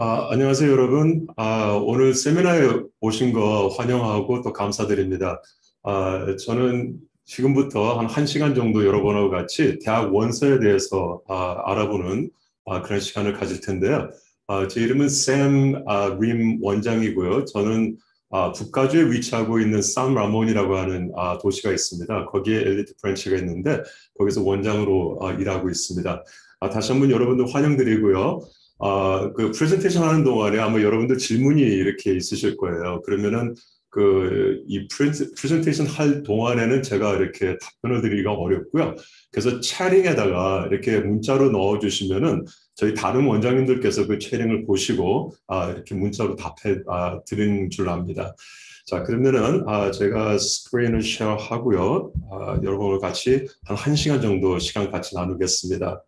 아, 안녕하세요, 여러분. 아, 오늘 세미나에 오신 거 환영하고 또 감사드립니다. 아, 저는 지금부터 한 1시간 정도 여러분하고 같이 대학 원서에 대해서 아, 알아보는 아, 그런 시간을 가질 텐데요. 아, 제 이름은 샘 아, 림 원장이고요. 저는 아, 북가주에 위치하고 있는 산 라몬이라고 하는 아, 도시가 있습니다. 거기에 엘리트 프랜치가 있는데 거기서 원장으로 아, 일하고 있습니다. 아, 다시 한번 여러분들 환영드리고요. 아, 그 프레젠테이션 하는 동안에 아마 여러분들 질문이 이렇게 있으실 거예요. 그러면은 그 이 프레젠테이션 할 동안에는 제가 이렇게 답변을 드리기가 어렵고요. 그래서 채팅에다가 이렇게 문자로 넣어 주시면은 저희 다른 원장님들께서 그 채팅을 보시고 아, 이렇게 문자로 답해 아, 드리는 줄 압니다. 자, 그러면은 아, 제가 스크린을 share하고요. 아, 여러분과 같이 한 1시간 정도 시간 같이 나누겠습니다.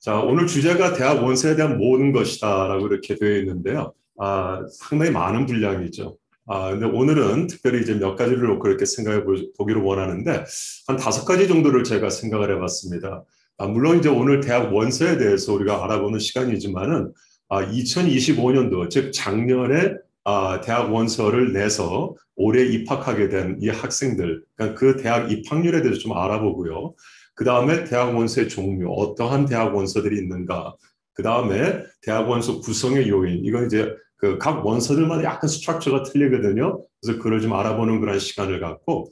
자, 오늘 주제가 대학 원서에 대한 모든 것이다라고 이렇게 되어 있는데요. 아, 상당히 많은 분량이죠. 아, 근데 오늘은 특별히 이제 몇 가지를 놓고 이렇게 생각해 보기를 원하는데 한 다섯 가지 정도를 제가 생각을 해봤습니다. 아, 물론 이제 오늘 대학 원서에 대해서 우리가 알아보는 시간이지만은 아, 2025년도 즉 작년에 아, 대학 원서를 내서 올해 입학하게 된 이 학생들, 그러니까 그 대학 입학률에 대해서 좀 알아보고요. 그 다음에 대학 원서의 종류, 어떠한 대학 원서들이 있는가. 그 다음에 대학 원서 구성의 요인, 이건 이제 그 각 원서들마다 약간 스트럭처가 틀리거든요. 그래서 그걸 좀 알아보는 그런 시간을 갖고,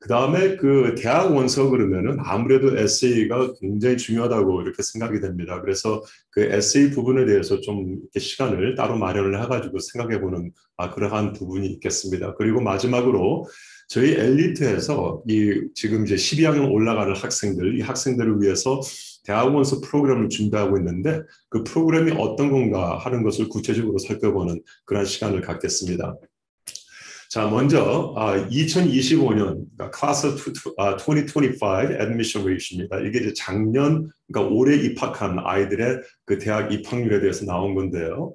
그 다음에 그 대학 원서 그러면은 아무래도 에세이가 굉장히 중요하다고 이렇게 생각이 됩니다. 그래서 그 에세이 부분에 대해서 좀 이렇게 시간을 따로 마련을 해가지고 생각해 보는 아, 그러한 부분이 있겠습니다. 그리고 마지막으로 저희 엘리트에서 이 지금 이제 12학년 올라가는 학생들, 이 학생들을 위해서 대학원서 프로그램을 준비하고 있는데 그 프로그램이 어떤 건가 하는 것을 구체적으로 살펴보는 그런 시간을 갖겠습니다. 자, 먼저 2025년 클래스 2025 admission rate입니다. 이게 이제 작년 그러니까 올해 입학한 아이들의 그 대학 입학률에 대해서 나온 건데요.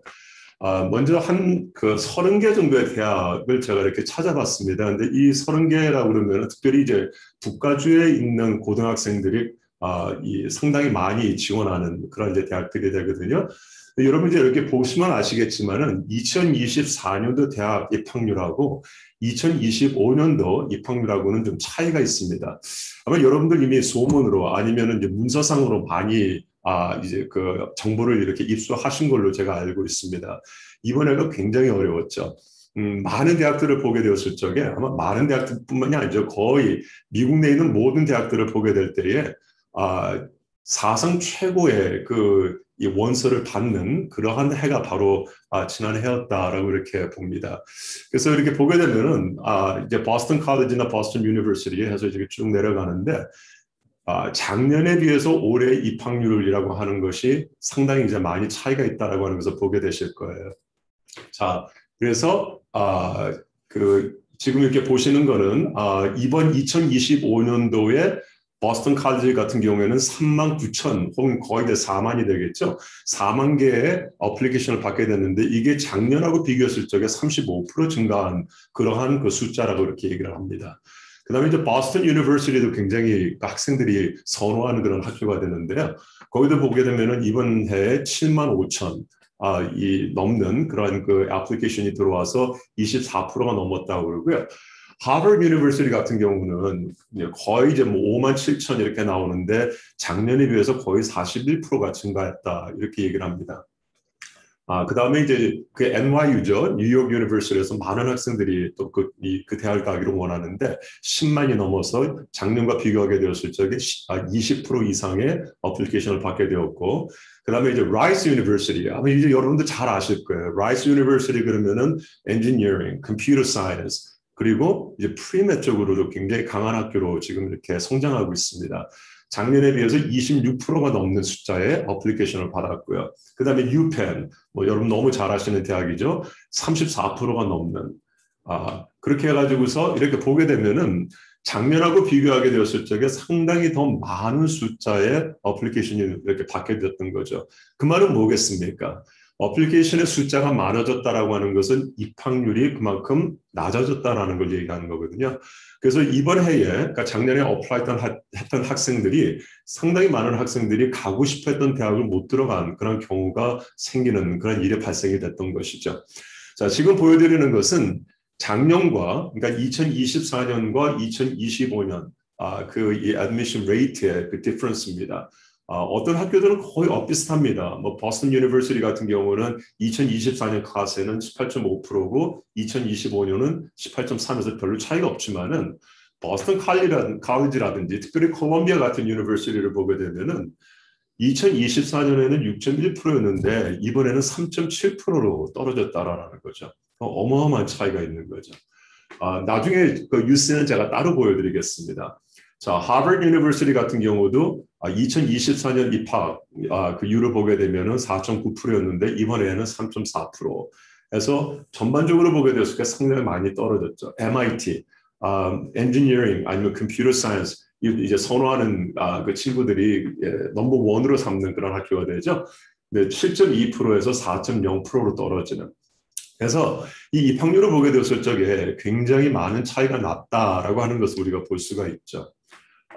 아, 먼저 한그 서른 개 정도의 대학을 제가 이렇게 찾아봤습니다. 근데 이 서른 개라고 그러면 특별히 이제 국가주에 있는 고등학생들이 아, 이 상당히 많이 지원하는 그런 이제 대학들이 되거든요. 여러분 이제 이렇게 보시면 아시겠지만은 2024년도 대학 입학률하고 2025년도 입학률하고는 좀 차이가 있습니다. 아마 여러분들 이미 소문으로 아니면은 이제 문서상으로 많이 아, 이제 그 정보를 이렇게 입수하신 걸로 제가 알고 있습니다. 이번에가 굉장히 어려웠죠. 음, 많은 대학들을 보게 되었을 적에 아마 많은 대학들뿐만이 아니죠. 거의 미국 내에 있는 모든 대학들을 보게 될 때에 아, 사상 최고의 그 이 원서를 받는 그러한 해가 바로 아, 지난 해였다라고 이렇게 봅니다. 그래서 이렇게 보게 되면은 아, 이제 보스턴 칼리지나 보스턴 유니버시티에 해서 이렇게 쭉 내려가는데 아, 작년에 비해서 올해 입학률이라고 하는 것이 상당히 이제 많이 차이가 있다라고 하는 것을 보게 되실 거예요. 자, 그래서 아, 그 지금 이렇게 보시는 거는 아, 이번 2025년도에 Boston College 같은 경우에는 3만 9천 혹은 거의 4만이 되겠죠. 4만 개의 application을 받게 됐는데 이게 작년하고 비교했을 적에 35% 증가한 그러한 그 숫자라고 이렇게 얘기를 합니다. 그 다음에 이제 Boston University도 굉장히 학생들이 선호하는 그런 학교가 되는데요. 거기도 보게 되면은 이번 해에 7만 5천 아, 이 넘는 그런 그 application이 들어와서 24%가 넘었다고 그러고요. Harvard University 같은 경우는 거의 이제 뭐 5만 7천 이렇게 나오는데 작년에 비해서 거의 41%가 증가했다 이렇게 얘기를 합니다. 아, 그 다음에 이제 그 NYU죠. New York University에서 많은 학생들이 또 그, 이, 그 대학을 가기를 원하는데 10만이 넘어서 작년과 비교하게 되었을 적에 20% 아, 이상의 application을 받게 되었고, 그 다음에 이제 Rice University. 아마 이제 여러분들 잘 아실 거예요. Rice University 그러면은 엔지니어링 그리고 이제 pre-med 쪽으로도 굉장히 강한 학교로 지금 이렇게 성장하고 있습니다. 작년에 비해서 26%가 넘는 숫자의 application을 받았고요. 그 다음에 UPenn, 뭐 여러분 너무 잘 아시는 대학이죠. 34%가 넘는. 아, 그렇게 해가지고서 이렇게 보게 되면은 작년하고 비교하게 되었을 적에 상당히 더 많은 숫자의 application이 이렇게 받게 되었던 거죠. 그 말은 뭐겠습니까? application의 숫자가 많아졌다라고 하는 것은 입학률이 그만큼 낮아졌다라는 걸 얘기하는 거거든요. 그래서 이번 해에, 그러니까 작년에 apply 했던 학생들이 상당히 많은 학생들이 가고 싶어 했던 대학을 못 들어간 그런 경우가 생기는 그런 일이 발생이 됐던 것이죠. 자, 지금 보여드리는 것은 작년과, 그러니까 2024년과 2025년, 아, 그 이 admission rate의 그 difference입니다. 어, 어떤 학교들은 거의 엇비슷합니다. 뭐 Boston University 같은 경우는 2024년 클래스에는 18.5%고 2025년은 18.3에서 별로 차이가 없지만은 버스턴 칼리라든지 특별히 Columbia 같은 university를 보게 되면은 2024년에는 6.1%였는데 이번에는 3.7%로 떨어졌다라는 거죠. 어마어마한 차이가 있는 거죠. 아, 나중에 그 뉴스는 제가 따로 보여드리겠습니다. 자, Harvard University 같은 경우도 2024년 아, 입학 아, 그 율을 보게 되면은 4.9%였는데 이번에는 3.4%. 해서 전반적으로 보게 됐을 때 상당히 많이 떨어졌죠. MIT, 아, 엔지니어링 아니면 computer science 이제 선호하는 아, 그 친구들이 예, number one으로 삼는 그런 학교가 되죠. 네, 7.2%에서 4.0%로 떨어지는. 그래서 이 입학률을 보게 되었을 적에 굉장히 많은 차이가 났다라고 하는 것을 우리가 볼 수가 있죠.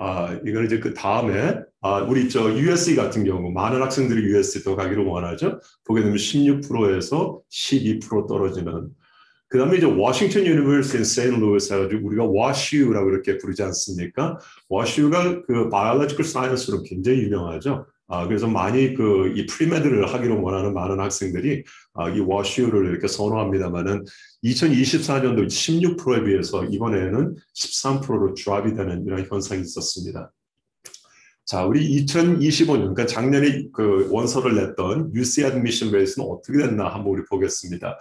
아, 이걸 이제 그 다음에, 아, 우리 저 USC 같은 경우, 많은 학생들이 USC 더 가기를 원하죠. 보게 되면 16%에서 12% 떨어지는. 그 다음에 이제 Washington University St. Louis 해가지고 우리가 WashU라고 이렇게 부르지 않습니까? WashU가 그 biological science로 굉장히 유명하죠. 아, 그래서 많이 그 이 pre-med를 하기로 원하는 많은 학생들이 아, 이 WashU를 이렇게 선호합니다만은 2024년도 16%에 비해서 이번에는 13%로 drop이 되는 이런 현상이 있었습니다. 자, 우리 2025년, 그러니까 작년에 그 원서를 냈던 UC admission rate는 어떻게 됐나 한번 우리 보겠습니다.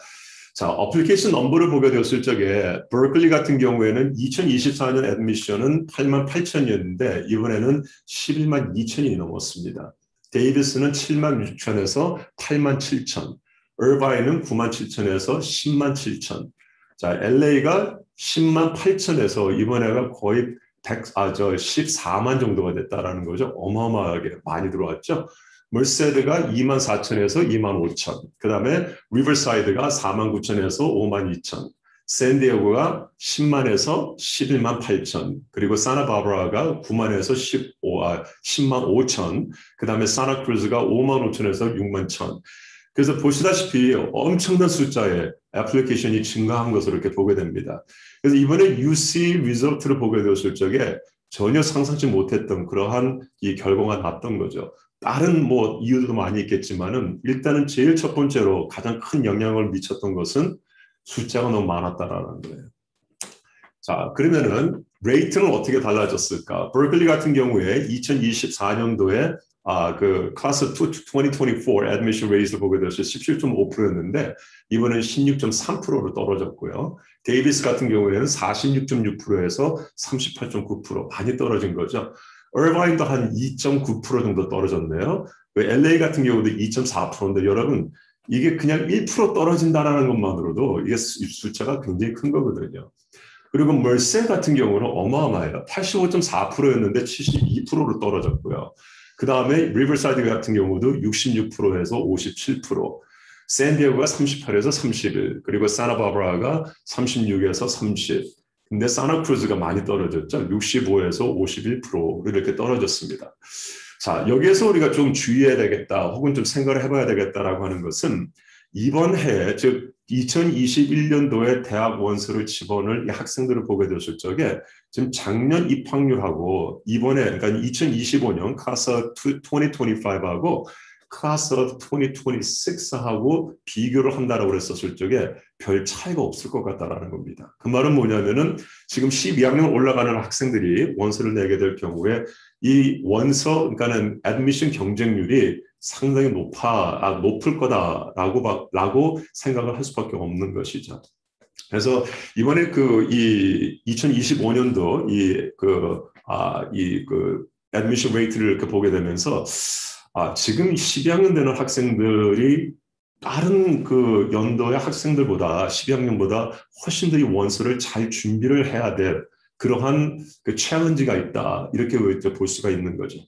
자, 어플리케이션 넘버를 보게 되었을 적에 버클리 같은 경우에는 2024년 애드미션은 8만 8천이었는데 이번에는 11만 2천이 넘었습니다. 데이비스는 7만 6천에서 8만 7천, 얼바인은 9만 7천에서 10만 7천. 자, LA가 10만 8천에서 이번에가 거의 100, 아, 저 14만 정도가 됐다라는 거죠. 어마어마하게 많이 들어왔죠. Merced가 2만 4천에서 2만 5천. 그 다음에 Riverside가 4만 9천에서 5만 2천. San Diego가 10만에서 11만 8천, 그리고 Santa Barbara가 9만에서 15, 아, 10만 5천, 그 다음에 Santa Cruz가 5만 5천에서 6만 천. 그래서 보시다시피 엄청난 숫자의 application이 증가한 것으로 이렇게 보게 됩니다. 그래서 이번에 UC 리저트를 보게 되었을 적에 전혀 상상치 못했던 그러한 이 결과가 났던 거죠. 다른 뭐 이유도 많이 있겠지만은 일단은 제일 첫 번째로 가장 큰 영향을 미쳤던 것은 숫자가 너무 많았다라는 거예요. 자, 그러면은 레이트는 어떻게 달라졌을까? 버클리 같은 경우에 2024년도에 아, 그 클래스 2024 admission rate를 보게 되서 17.5%였는데 이번엔 16.3%로 떨어졌고요. 데이비스 같은 경우에는 46.6%에서 38.9% 많이 떨어진 거죠. 얼바인도 한 2.9% 정도 떨어졌네요. 그 LA 같은 경우도 2.4%인데 여러분 이게 그냥 1% 떨어진다라는 것만으로도 이게 숫자가 굉장히 큰 거거든요. 그리고 멀세 같은 경우는 어마어마해요. 85.4%였는데 72%로 떨어졌고요. 그 다음에 리버사이드 같은 경우도 66%에서 57%, 샌디에고가 38에서 31, 그리고 사나바브라가 36에서 30. 근데 사나크루즈가 많이 떨어졌죠. 65에서 51%로 이렇게 떨어졌습니다. 자, 여기에서 우리가 좀 주의해야 되겠다, 혹은 좀 생각을 해봐야 되겠다라고 하는 것은 이번 해, 즉 2021년도에 대학 원서를 집어넣을 학생들을 보게 되었을 적에 지금 작년 입학률하고 이번에 그러니까 2025년 카사 2025하고 클래스 2026하고 비교를 한다라고 그랬었을 적에 별 차이가 없을 것 같다라는 겁니다. 그 말은 뭐냐면은 지금 12학년 올라가는 학생들이 원서를 내게 될 경우에 이 원서 그러니까는 애드미션 경쟁률이 상당히 높아 아, 높을 거다라고 라고 생각을 할 수밖에 없는 것이죠. 그래서 이번에 그 이 2025년도 이 그 아 이그 애드미션 레이트를 이렇게 보게 되면서 아, 지금 12학년 되는 학생들이 다른 그 연도의 학생들보다 12학년보다 훨씬 더 이 원서를 잘 준비를 해야 될 그러한 그 챌린지가 있다 이렇게 볼 수가 있는 거죠.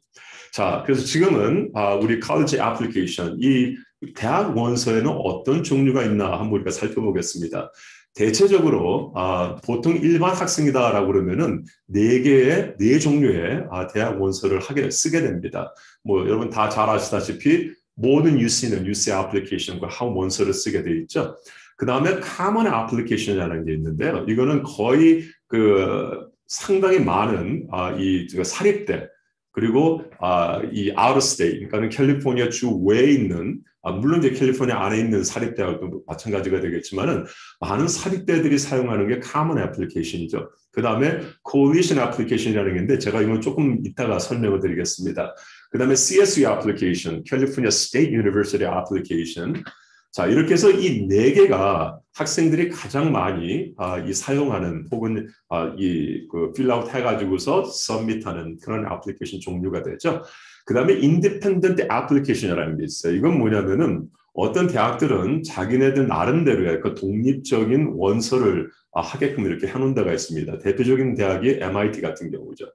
자, 그래서 지금은 아, 우리 college application 이 대학 원서에는 어떤 종류가 있나 한번 우리가 살펴보겠습니다. 대체적으로 아, 보통 일반 학생이다라고 그러면은 네 개의 네 종류의 아, 대학 원서를 하게 쓰게 됩니다. 뭐 여러분 다 잘 아시다시피 모든 UC는 UC 애플리케이션과 한 원서를 쓰게 돼 있죠. 그 다음에 common application이라는 게 있는데요. 이거는 거의 그 상당히 많은 아, 이 사립대 그리고 아, 이 out state, 그러니까는 캘리포니아 주 외에 있는 아, 물론 이제 캘리포니아 안에 있는 사립대학도 마찬가지가 되겠지만은 많은 사립대들이 사용하는 게 common application이죠. 그 다음에 coalition application이라는 게 있는데 제가 이건 조금 이따가 설명을 드리겠습니다. 그 다음에 CSU application, California State University application. 자, 이렇게 해서 이 네 개가 학생들이 가장 많이 아, 이 사용하는 혹은 아, 이그 필라웃 해가지고서 서밋하는 그런 애플리케이션 종류가 되죠. 그 다음에 인디펜던트 애플리케이션이라는 게 있어요. 이건 뭐냐면은 어떤 대학들은 자기네들 나름대로의 그 독립적인 원서를 아, 하게끔 이렇게 해놓은 데가 있습니다. 대표적인 대학이 MIT 같은 경우죠.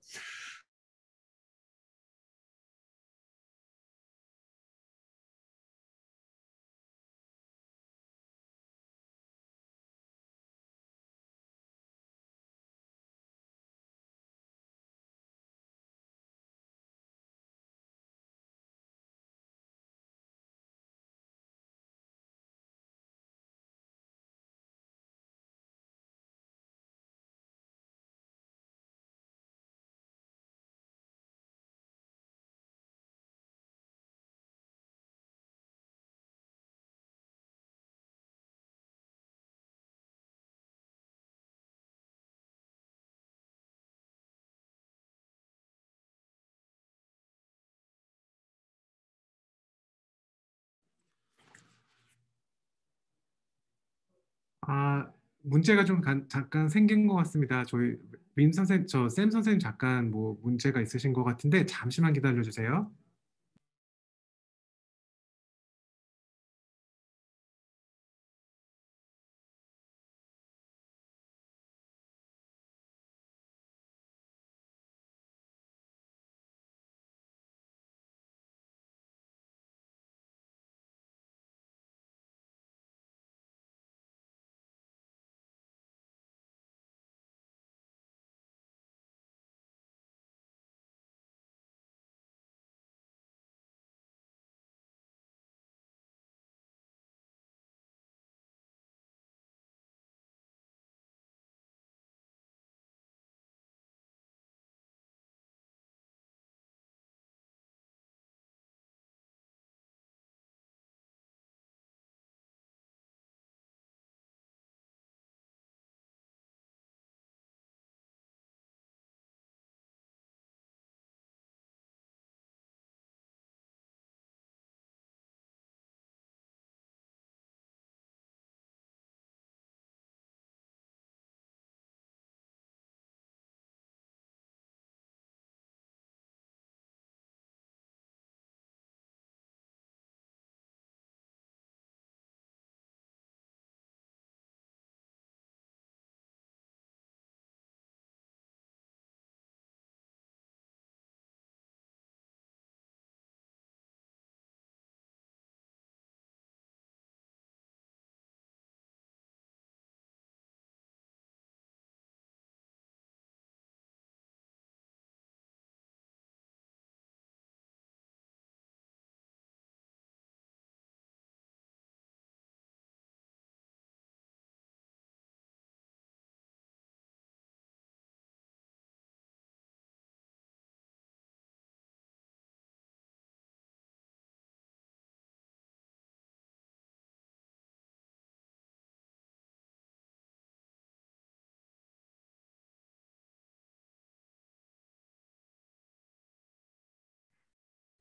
아, 문제가 좀 간- 잠깐 생긴 것 같습니다. 저희 림 선생, 저샘 선생님 잠깐 뭐 문제가 있으신 것 같은데 잠시만 기다려 주세요.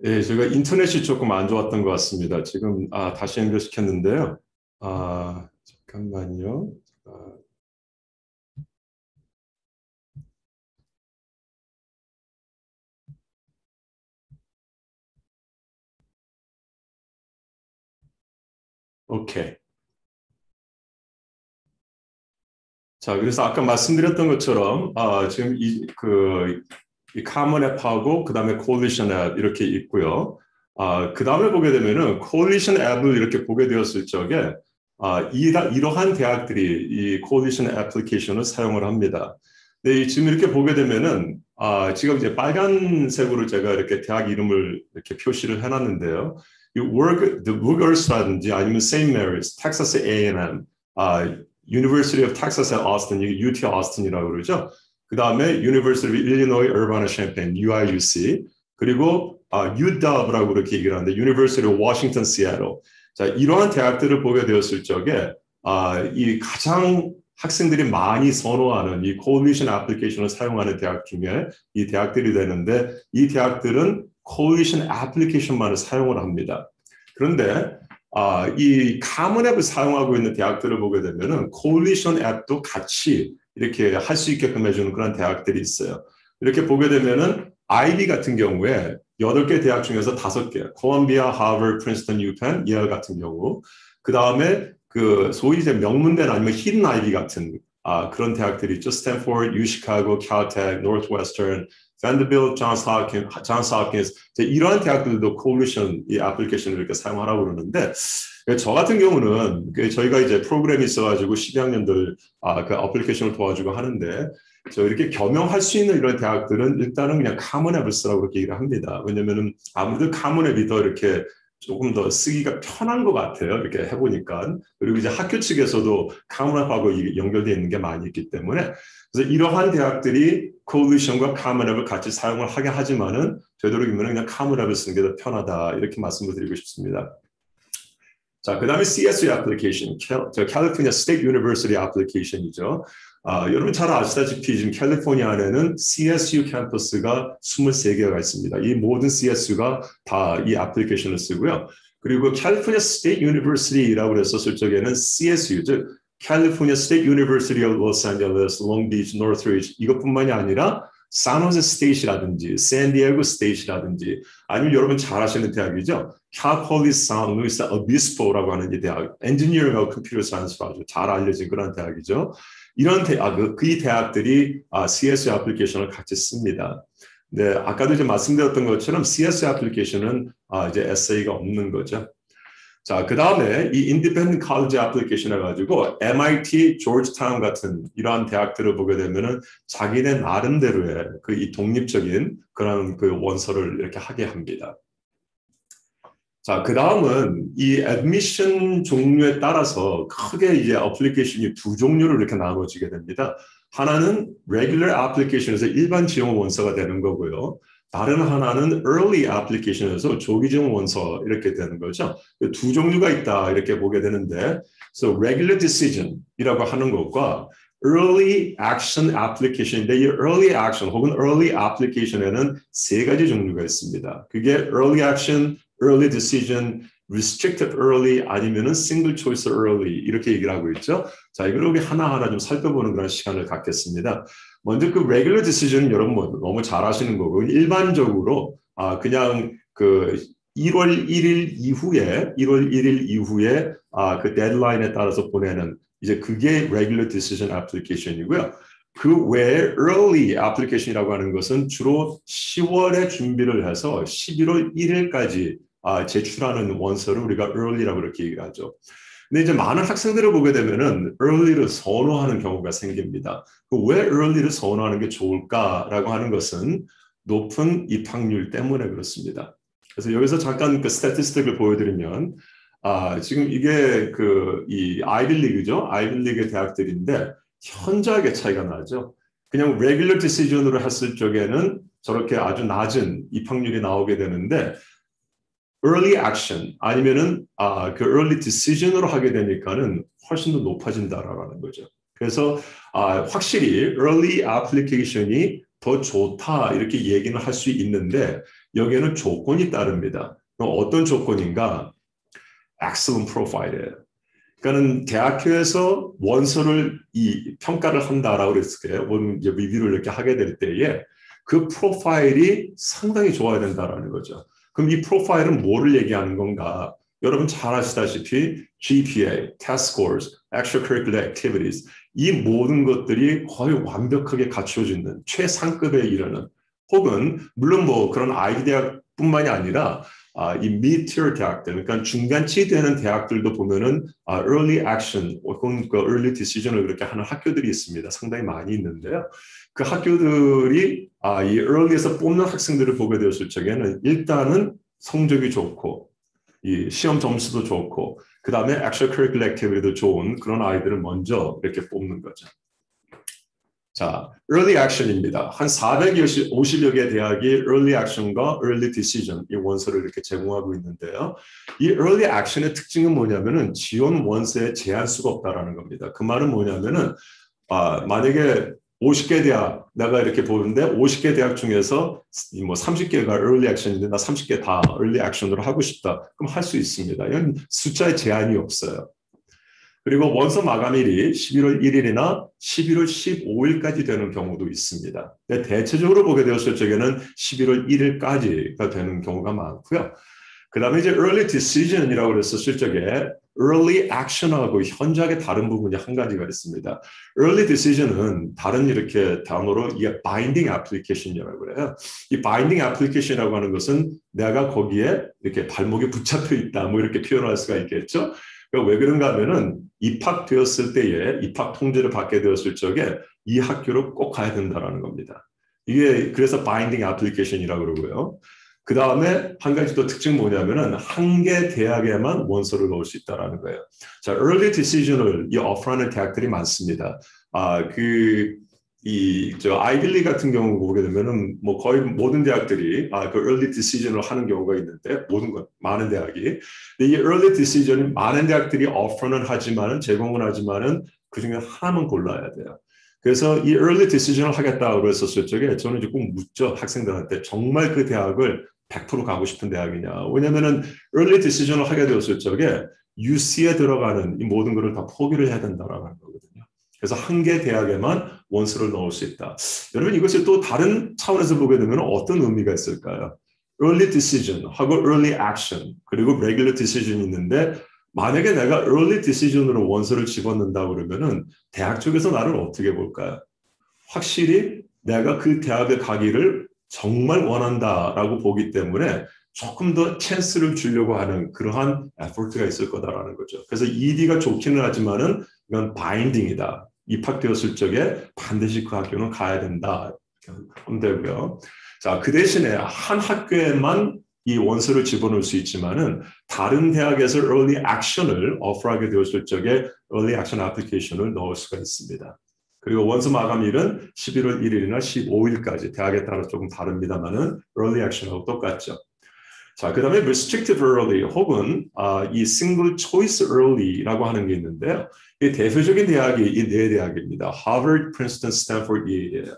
예, 제가 인터넷이 조금 안 좋았던 것 같습니다. 지금 아, 다시 연결시켰는데요. 아, 잠깐만요. 아, 오케이. 자, 그래서 아까 말씀드렸던 것처럼 아, 지금 이 그 이 카먼 앱하고 그 다음에 콜리션 앱 이렇게 있고요. 아, 그 다음에 보게 되면은 coalition 앱을 이렇게 보게 되었을 적에 아, 이러, 이러한 대학들이 이 coalition 애플리케이션을 사용을 합니다. 네, 지금 이렇게 보게 되면은 아, 지금 이제 빨간색으로 제가 이렇게 대학 이름을 이렇게 표시를 해놨는데요. 이 work, the Rugers라든지 아니면 St. Mary's, Texas A&M, 아, University of Texas at Austin, UT Austin이라고 그러죠. 그 다음에 University of Illinois Urbana-Champaign, UIUC, 그리고 아, UW라고 그렇게 얘기를 하는데 University of Washington, Seattle. 자, 이러한 대학들을 보게 되었을 적에 아, 이 가장 학생들이 많이 선호하는 이 coalition 애플리케이션을 사용하는 대학 중에 이 대학들이 되는데 이 대학들은 coalition 애플리케이션만을 사용을 합니다. 그런데 아, 이 common 앱을 사용하고 있는 대학들을 보게 되면은 coalition 앱도 같이 이렇게 할 수 있게끔 해주는 그런 대학들이 있어요. 이렇게 보게 되면은 IB 같은 경우에 8개 대학 중에서 5개, 콜롬비아, 하버드, 프린스턴, 유펜, 예얼 같은 경우, 그 다음에 그 소위 이제 명문대 아니면 히든 아이비 같은 아, 그런 대학들이 있죠. 스탠포드, 유시카고, 캘텍, 노스웨스턴, 밴드빌, 존스 하킨, 존스 하킨스 이러한 대학들도 콜리션 이 애플리케이션을 이렇게 사용하라고 그러는데 저 같은 경우는 그 저희가 이제 프로그램이 있어가지고 12학년들 아, 그 애플리케이션을 도와주고 하는데 저 이렇게 겸용할 수 있는 이런 대학들은 일단은 그냥 카문 앱을 쓰라고 그렇게 얘기를 합니다. 왜냐면은 아무래도 카문 앱이 더 이렇게 조금 더 쓰기가 편한 것 같아요. 이렇게 해보니까. 그리고 이제 학교 측에서도 카문앱하고 연결되어 있는 게 많이 있기 때문에 그래서 이러한 대학들이 콜리션과 카문앱을 같이 사용을 하게 하지만은 되도록이면 그냥 카문앱을 쓰는 게 더 편하다 이렇게 말씀을 드리고 싶습니다. 자, 그 다음에 CSU 캘리포니아 스테이트 유니버시티 애플리케이션이죠. 아, 여러분 잘 아시다시피 지금 캘리포니아 안에는 CSU 캠퍼스가 23개가 있습니다. 이 모든 CSU가 다 이 애플리케이션을 쓰고요. 그리고 캘리포니아 스테이트 유니버시티라고 했었을 적에는 CSU, 즉 캘리포니아 스테이트 유니버시티 오브 로스앤젤레스, 롱비치, 노스리지 이것뿐만이 아니라 산호세 스테이시라든지 샌디에고 스테이시라든지 아니면 여러분 잘 아시는 대학이죠. 카폴리스 산 루이스 어비스포라고 하는 이 대학 엔지니어링하고 컴퓨터 사이언스가 아주 잘 알려진 그런 대학이죠. 이런 대, 아, 그, 그 대학들이 아, CS 애플리케이션을 같이 씁니다. 네, 아까도 이제 말씀드렸던 것처럼 CS 애플리케이션은 아, 이제 SA가 없는 거죠. 자, 그 다음에 이 칼리지 애플리케이션 해가지고 MIT, 조지타운 같은 이러한 대학들을 보게 되면은 자기네 나름대로의 그 이 독립적인 그런 그 원서를 이렇게 하게 합니다. 자, 그 다음은 이 admission 종류에 따라서 크게 이제 어플리케이션이 두 종류로 이렇게 나눠지게 됩니다. 하나는 regular application에서 일반 지원 원서가 되는 거고요. 다른 하나는 early application에서 조기 지원 원서 이렇게 되는 거죠. 그두 종류가 있다 이렇게 보게 되는데, so regular decision이라고 하는 것과 early action application인데 이 early action 혹은 early application에는 세 가지 종류가 있습니다. 그게 early action, early decision, restricted early 아니면은 single choice early 이렇게 얘기를 하고 있죠. 자, 이걸 우리 하나하나 좀 살펴보는 그런 시간을 갖겠습니다. 먼저 그 regular decision 여러분 뭐 너무 잘 아시는 거고 일반적으로 아 그냥 그 1월 1일 이후에 1월 1일 이후에 아 그 데드라인에 따라서 보내는 이제 그게 regular decision application이고요. 그 외에 early application이라고 하는 것은 주로 10월에 준비를 해서 11월 1일까지 아, 제출하는 원서를 우리가 early라고 그렇게 얘기하죠. 근데 이제 많은 학생들을 보게 되면은 early를 선호하는 경우가 생깁니다. 그왜 early를 선호하는 게 좋을까라고 하는 것은 높은 입학률 때문에 그렇습니다. 그래서 여기서 잠깐 그 스태티스틱을 보여드리면 아, 지금 이게 그 이 아이빌리그죠. 아이빌리그 대학들인데 현저하게 차이가 나죠. 그냥 레귤러 디시전으로 했을 적에는 저렇게 아주 낮은 입학률이 나오게 되는데 early action 아니면은 아, 그 early decision으로 하게 되니까는 훨씬 더 높아진다라는 거죠. 그래서 아, 확실히 early application이 더 좋다 이렇게 얘기는 할 수 있는데 여기에는 조건이 따릅니다. 어떤 조건인가? excellent profile이에요. 그러니까는 대학교에서 원서를 이 평가를 한다라고 그랬을 때, 이제 리뷰를 이렇게 하게 될 때에 그 프로파일이 상당히 좋아야 된다라는 거죠. 그럼 이 프로파일은 뭐를 얘기하는 건가? 여러분 잘 아시다시피 GPA, test scores, extracurricular activities 이 모든 것들이 거의 완벽하게 갖춰지는 최상급에 이르는 혹은 물론 뭐 그런 아이디 대학뿐만이 아니라 아, 이 mid-tier 대학들, 그러니까 중간치 되는 대학들도 보면은 아, early action 혹은 그 early decision을 그렇게 하는 학교들이 있습니다. 상당히 많이 있는데요. 그 학교들이 아, 이 early에서 뽑는 학생들을 보게 되었을 적에는 일단은 성적이 좋고 이 시험 점수도 좋고 그 다음에 extracurricular activity도 좋은 그런 아이들을 먼저 이렇게 뽑는 거죠. 자, early action입니다. 한 450여 개 대학이 early action과 early decision 이 원서를 이렇게 제공하고 있는데요. 이 early action의 특징은 뭐냐면은 지원 원서에 제한 수가 없다라는 겁니다. 그 말은 뭐냐면은 아, 만약에 50개 대학 내가 이렇게 보는데 50개 대학 중에서 뭐 30개가 early action인데 나 30개 다 early action으로 하고 싶다. 그럼 할 수 있습니다. 이건 숫자에 제한이 없어요. 그리고 원서 마감일이 11월 1일이나 11월 15일까지 되는 경우도 있습니다. 대체적으로 보게 되었을 적에는 11월 1일까지가 되는 경우가 많고요. 그 다음에 이제 early decision이라고 그랬었을 적에 early action하고 현저하게 다른 부분이 한 가지가 있습니다. early decision은 다른 이렇게 단어로 이게 binding application이라고 그래요. 이 binding application이라고 하는 것은 내가 거기에 이렇게 발목에 붙잡혀 있다 뭐 이렇게 표현할 수가 있겠죠. 그러니까 왜 그런가 하면은 입학되었을 때에 입학 통지를 받게 되었을 적에 이 학교로 꼭 가야 된다라는 겁니다. 이게 그래서 바인딩 애플리케이션이라고 그러고요. 그 다음에 한 가지 또 특징 뭐냐면은 한 개 대학에만 원서를 넣을 수 있다라는 거예요. 자, early decision을 이 어프하는 대학들이 많습니다. 아, 그 이 저 아이빌리 같은 경우 보게 되면은 뭐 거의 모든 대학들이 아 그 early decision을 하는 경우가 있는데 모든 것 많은 대학이 근데 이 early decision이 많은 대학들이 offer는 하지만은 제공은 하지만은 그 중에 하나만 골라야 돼요. 그래서 이 early decision을 하겠다고 했었을 적에 저는 이제 꼭 묻죠 학생들한테 정말 그 대학을 100% 가고 싶은 대학이냐 왜냐면은 early decision을 하게 되었을 적에 UC에 들어가는 이 모든 것을 다 포기를 해야 된다라는 거거든요. 그래서 한 개 대학에만 원서를 넣을 수 있다. 여러분 이것이 또 다른 차원에서 보게 되면 어떤 의미가 있을까요? early decision 하고 early action 그리고 regular decision이 있는데 만약에 내가 early decision으로 원서를 집어넣는다 그러면은 대학 쪽에서 나를 어떻게 볼까요? 확실히 내가 그 대학에 가기를 정말 원한다라고 보기 때문에 조금 더 찬스를 주려고 하는 그러한 에포트가 있을 거다라는 거죠. 그래서 ED가 좋기는 하지만은 이건 바인딩이다. 입학되었을 적에 반드시 그 학교는 가야 된다. 하면 되고요. 자, 그 대신에 한 학교에만 이 원서를 집어넣을 수 있지만은 다른 대학에서 early action을 offer하게 되었을 적에 early action application을 넣을 수가 있습니다. 그리고 원서 마감일은 11월 1일이나 15일까지 대학에 따라 조금 다릅니다만은 early action하고 똑같죠. 자, 그 다음에 restricted early 혹은 아, 이 single choice early라고 하는 게 있는데요. 이 대표적인 대학이 이 네 대학입니다. 하버드, 프린스턴, 스탠포드, 예예요.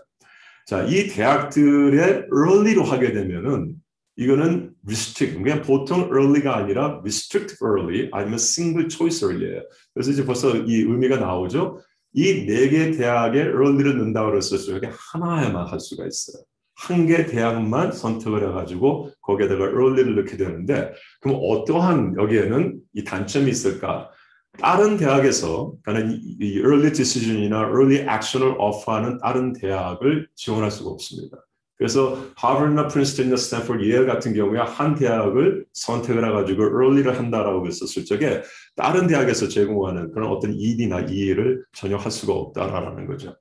자, 이 대학들의 early로 하게 되면은 이거는 restrict, 그냥 보통 early가 아니라 restrict early 아니면 single choice early예요. 그래서 이제 벌써 이 의미가 나오죠. 이 네 개 대학에 early를 넣는다고 그랬을 때 하나에만 할 수가 있어요. 한 개 대학만 선택을 해가지고 거기에다가 early를 넣게 되는데 그럼 어떠한 여기에는 이 단점이 있을까? 다른 대학에서 그러니까 이 early decision이나 early action을 offer하는 다른 대학을 지원할 수가 없습니다. 그래서 하버드나 프린스턴이나 스탠포드, 예일 같은 경우에 한 대학을 선택을 해가지고 early를 한다라고 했었을 적에 다른 대학에서 제공하는 그런 어떤 ED나 EA를 전혀 할 수가 없다라는 거죠.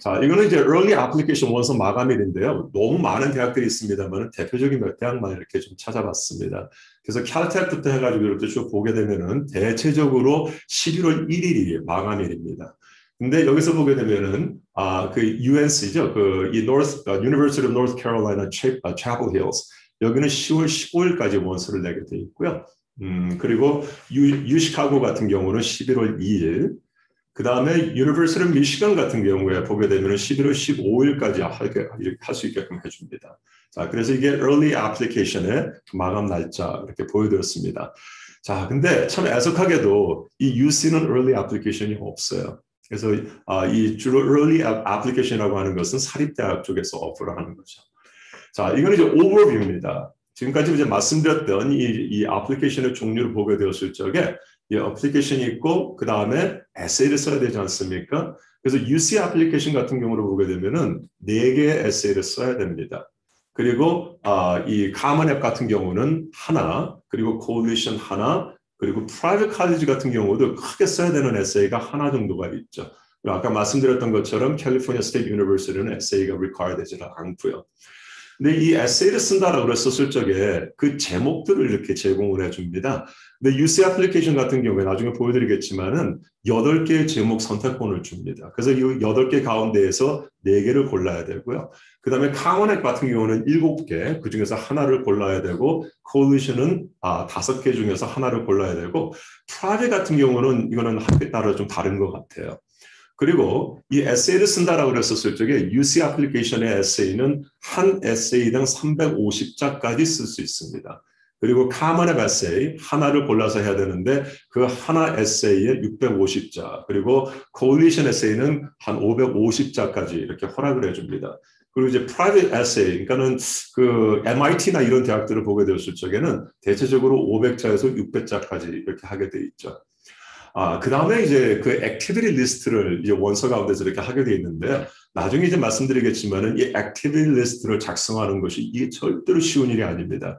자, 이거는 이제 early application 원서 마감일인데요. 너무 많은 대학들이 있습니다만 대표적인 몇 대학만 이렇게 좀 찾아봤습니다. 그래서 캘텍부터 해가지고 이렇게 쭉 보게 되면은 대체적으로 11월 1일이 마감일입니다. 근데 여기서 보게 되면은 아그 UNC죠. 그이 North uh, University of North Carolina Chapel Hills 여기는 10월 15일까지 원서를 내게 돼 있고요. 음 그리고 유, 유시카고 같은 경우는 11월 2일 그 다음에 of Michigan 같은 경우에 보게 되면 11월 15일까지 할 수 있게끔 해줍니다. 자, 그래서 이게 early application의 마감 날짜 이렇게 보여드렸습니다. 자, 근데 참 애석하게도 이 UC는 early application이 없어요. 그래서 아, 이 주로 early application이라고 하는 것은 사립대학 쪽에서 어플을 하는 거죠. 자, 이거는 이제 overview입니다. 지금까지 이제 말씀드렸던 이, 이 애플리케이션의 종류를 보게 되었을 적에 이 애플리케이션이 있고 그 다음에 에세이를 써야 되지 않습니까? 그래서 UC 애플리케이션 같은 경우를 보게 되면은 네 개의 에세이를 써야 됩니다. 그리고 아, 이 common app 같은 경우는 하나, 그리고 coalition 하나, 그리고 private college 같은 경우도 크게 써야 되는 에세이가 하나 정도가 있죠. 아까 말씀드렸던 것처럼 캘리포니아 스테이트 유니버시티는 에세이가 require 되지는 않고요. 근데 이 에세이를 쓴다라고 그랬었을 적에 그 제목들을 이렇게 제공을 해줍니다. 근데 UC 애플리케이션 같은 경우에 나중에 보여드리겠지만은 8개의 제목 선택권을 줍니다. 그래서 이 8개 가운데에서 4개를 골라야 되고요. 그 다음에 카모넷 같은 경우는 7개, 그 중에서 하나를 골라야 되고, 콜리션은 아, 5개 중에서 하나를 골라야 되고, 프라제 같은 경우는 이거는 학교에 따라 좀 다른 것 같아요. 그리고 이 에세이를 쓴다라고 그랬었을 적에 UC 애플리케이션의 에세이는 한 에세이당 350자까지 쓸 수 있습니다. 그리고 카먼의 에세이 하나를 골라서 해야 되는데 그 하나 에세이에 650자 그리고 코리션 에세이는 한 550자까지 이렇게 허락을 해줍니다. 그리고 이제 private essay, 그러니까는 그 MIT나 이런 대학들을 보게 되었을 적에는 대체적으로 500자에서 600자까지 이렇게 하게 돼 있죠. 아, 그 다음에 이제 그 액티비티 리스트를 이제 원서 가운데서 이렇게 하게 돼 있는데 나중에 이제 말씀드리겠지만은 이 액티비티 리스트를 작성하는 것이 이게 절대로 쉬운 일이 아닙니다.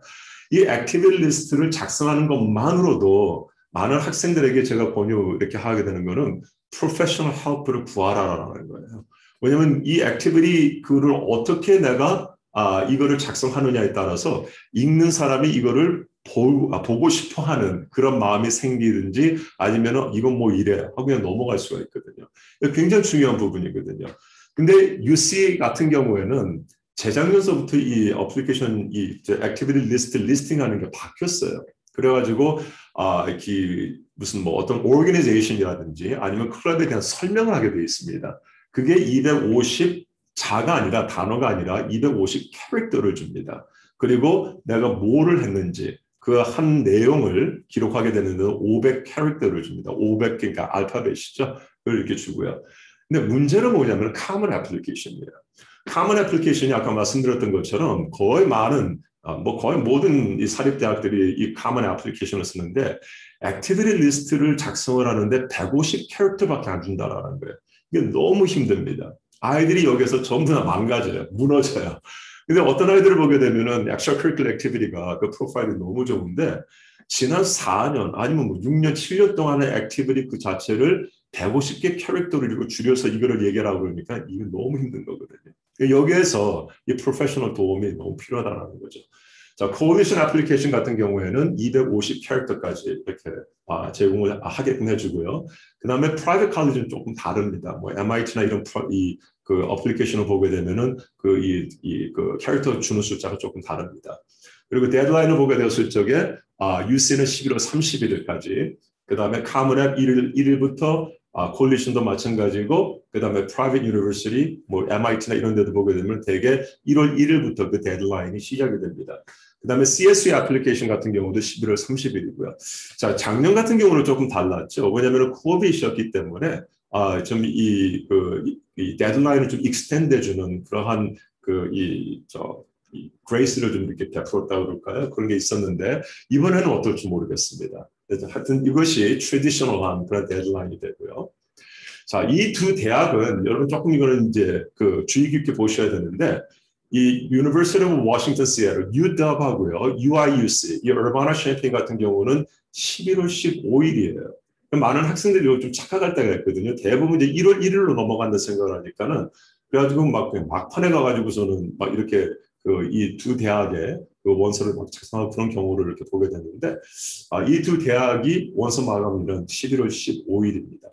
이 액티비티 리스트를 작성하는 것만으로도 많은 학생들에게 제가 권유 이렇게 하게 되는 거는 프로페셔널 헬프를 구하라라는 거예요. 왜냐면 이 액티비티 글을 어떻게 내가 아, 이거를 작성하느냐에 따라서 읽는 사람이 이거를 보, 아, 보고 싶어 하는 그런 마음이 생기든지 아니면 이건 뭐 이래 하고 그냥 넘어갈 수가 있거든요. 굉장히 중요한 부분이거든요. 근데 UC 같은 경우에는 재작년서부터 이 어플리케이션 이 activity list listing하는 게 바뀌었어요. 그래가지고 아, 이 무슨 뭐 어떤 organization이라든지 아니면 클럽에 대한 설명을 하게 되어 있습니다. 그게 250 자가 아니라 단어가 아니라 250 character를 줍니다. 그리고 내가 뭐를 했는지 그 한 내용을 기록하게 되는 500 character를 줍니다. 500 그러니까 알파벳이죠. 이렇게 주고요. 근데 문제는 뭐냐면 Common Application이에요. Common Application이 아까 말씀드렸던 것처럼 거의 많은 어, 뭐 거의 모든 이 사립대학들이 이 Common Application을 쓰는데 activity list를 작성을 하는데 150 character밖에 안 준다라는 거예요. 이게 너무 힘듭니다. 아이들이 여기서 전부 다 망가져요. 무너져요. 근데 어떤 아이들을 보게 되면은 extracurricular activity가 그 profile이 너무 좋은데 지난 4년 아니면 뭐 6년, 7년 동안의 activity 그 자체를 150개 character를 이고 줄여서 이거를 얘기하라고 그러니까 이게 너무 힘든 거거든요. 여기에서 이 professional 도움이 너무 필요하다는 거죠. 자, Coalition Application 같은 경우에는 250 character까지 이렇게 아, 제공을 하게끔 해주고요. 그 다음에 프라이빗 칼리지는 조금 다릅니다. 뭐 MIT나 이런 이 그 application을 보게 되면은 그 이 이 그 캐릭터 주는 숫자가 조금 다릅니다. 그리고 deadline을 보게 되었을 적에 아, UC는 11월 31일까지, 그 다음에 Common App 1일 1일부터 아, Coalition도 마찬가지고 그 다음에 private university, 뭐 MIT나 이런 데도 보게 되면 대개 1월 1일부터 그 deadline이 시작이 됩니다. 그 다음에 CSU application 같은 경우도 11월 30일이고요. 자, 작년 같은 경우는 조금 달랐죠. 왜냐하면 COVID이 있었기 때문에 아, 좀이 그, 이 deadline을 좀 extend 해주는 그러한 그, 이, 저, 이 grace를 좀 이렇게 베풀었다고 그럴까요? 그런 게 있었는데, 이번에는 어떨지 모르겠습니다. 하여튼 이것이 traditional한 그런 deadline이 되고요. 자, 이 두 대학은 여러분 조금 이거는 이제 그 주의 깊게 보셔야 되는데, 이 University of Washington Seattle, UW하고요, UIUC, 이 얼바나 샴페인 같은 경우는 11월 15일이에요. 많은 학생들이 좀 착각할 때가 있거든요. 대부분 이제 1월 1일로 넘어간다 생각을 하니까는 그래가지고 막 막판에 가가지고서는 막 이렇게 그 이 두 대학의 그 원서를 막 작성하고 그런 경우를 이렇게 보게 됐는데 아, 이 두 대학이 원서 마감일은 11월 15일입니다.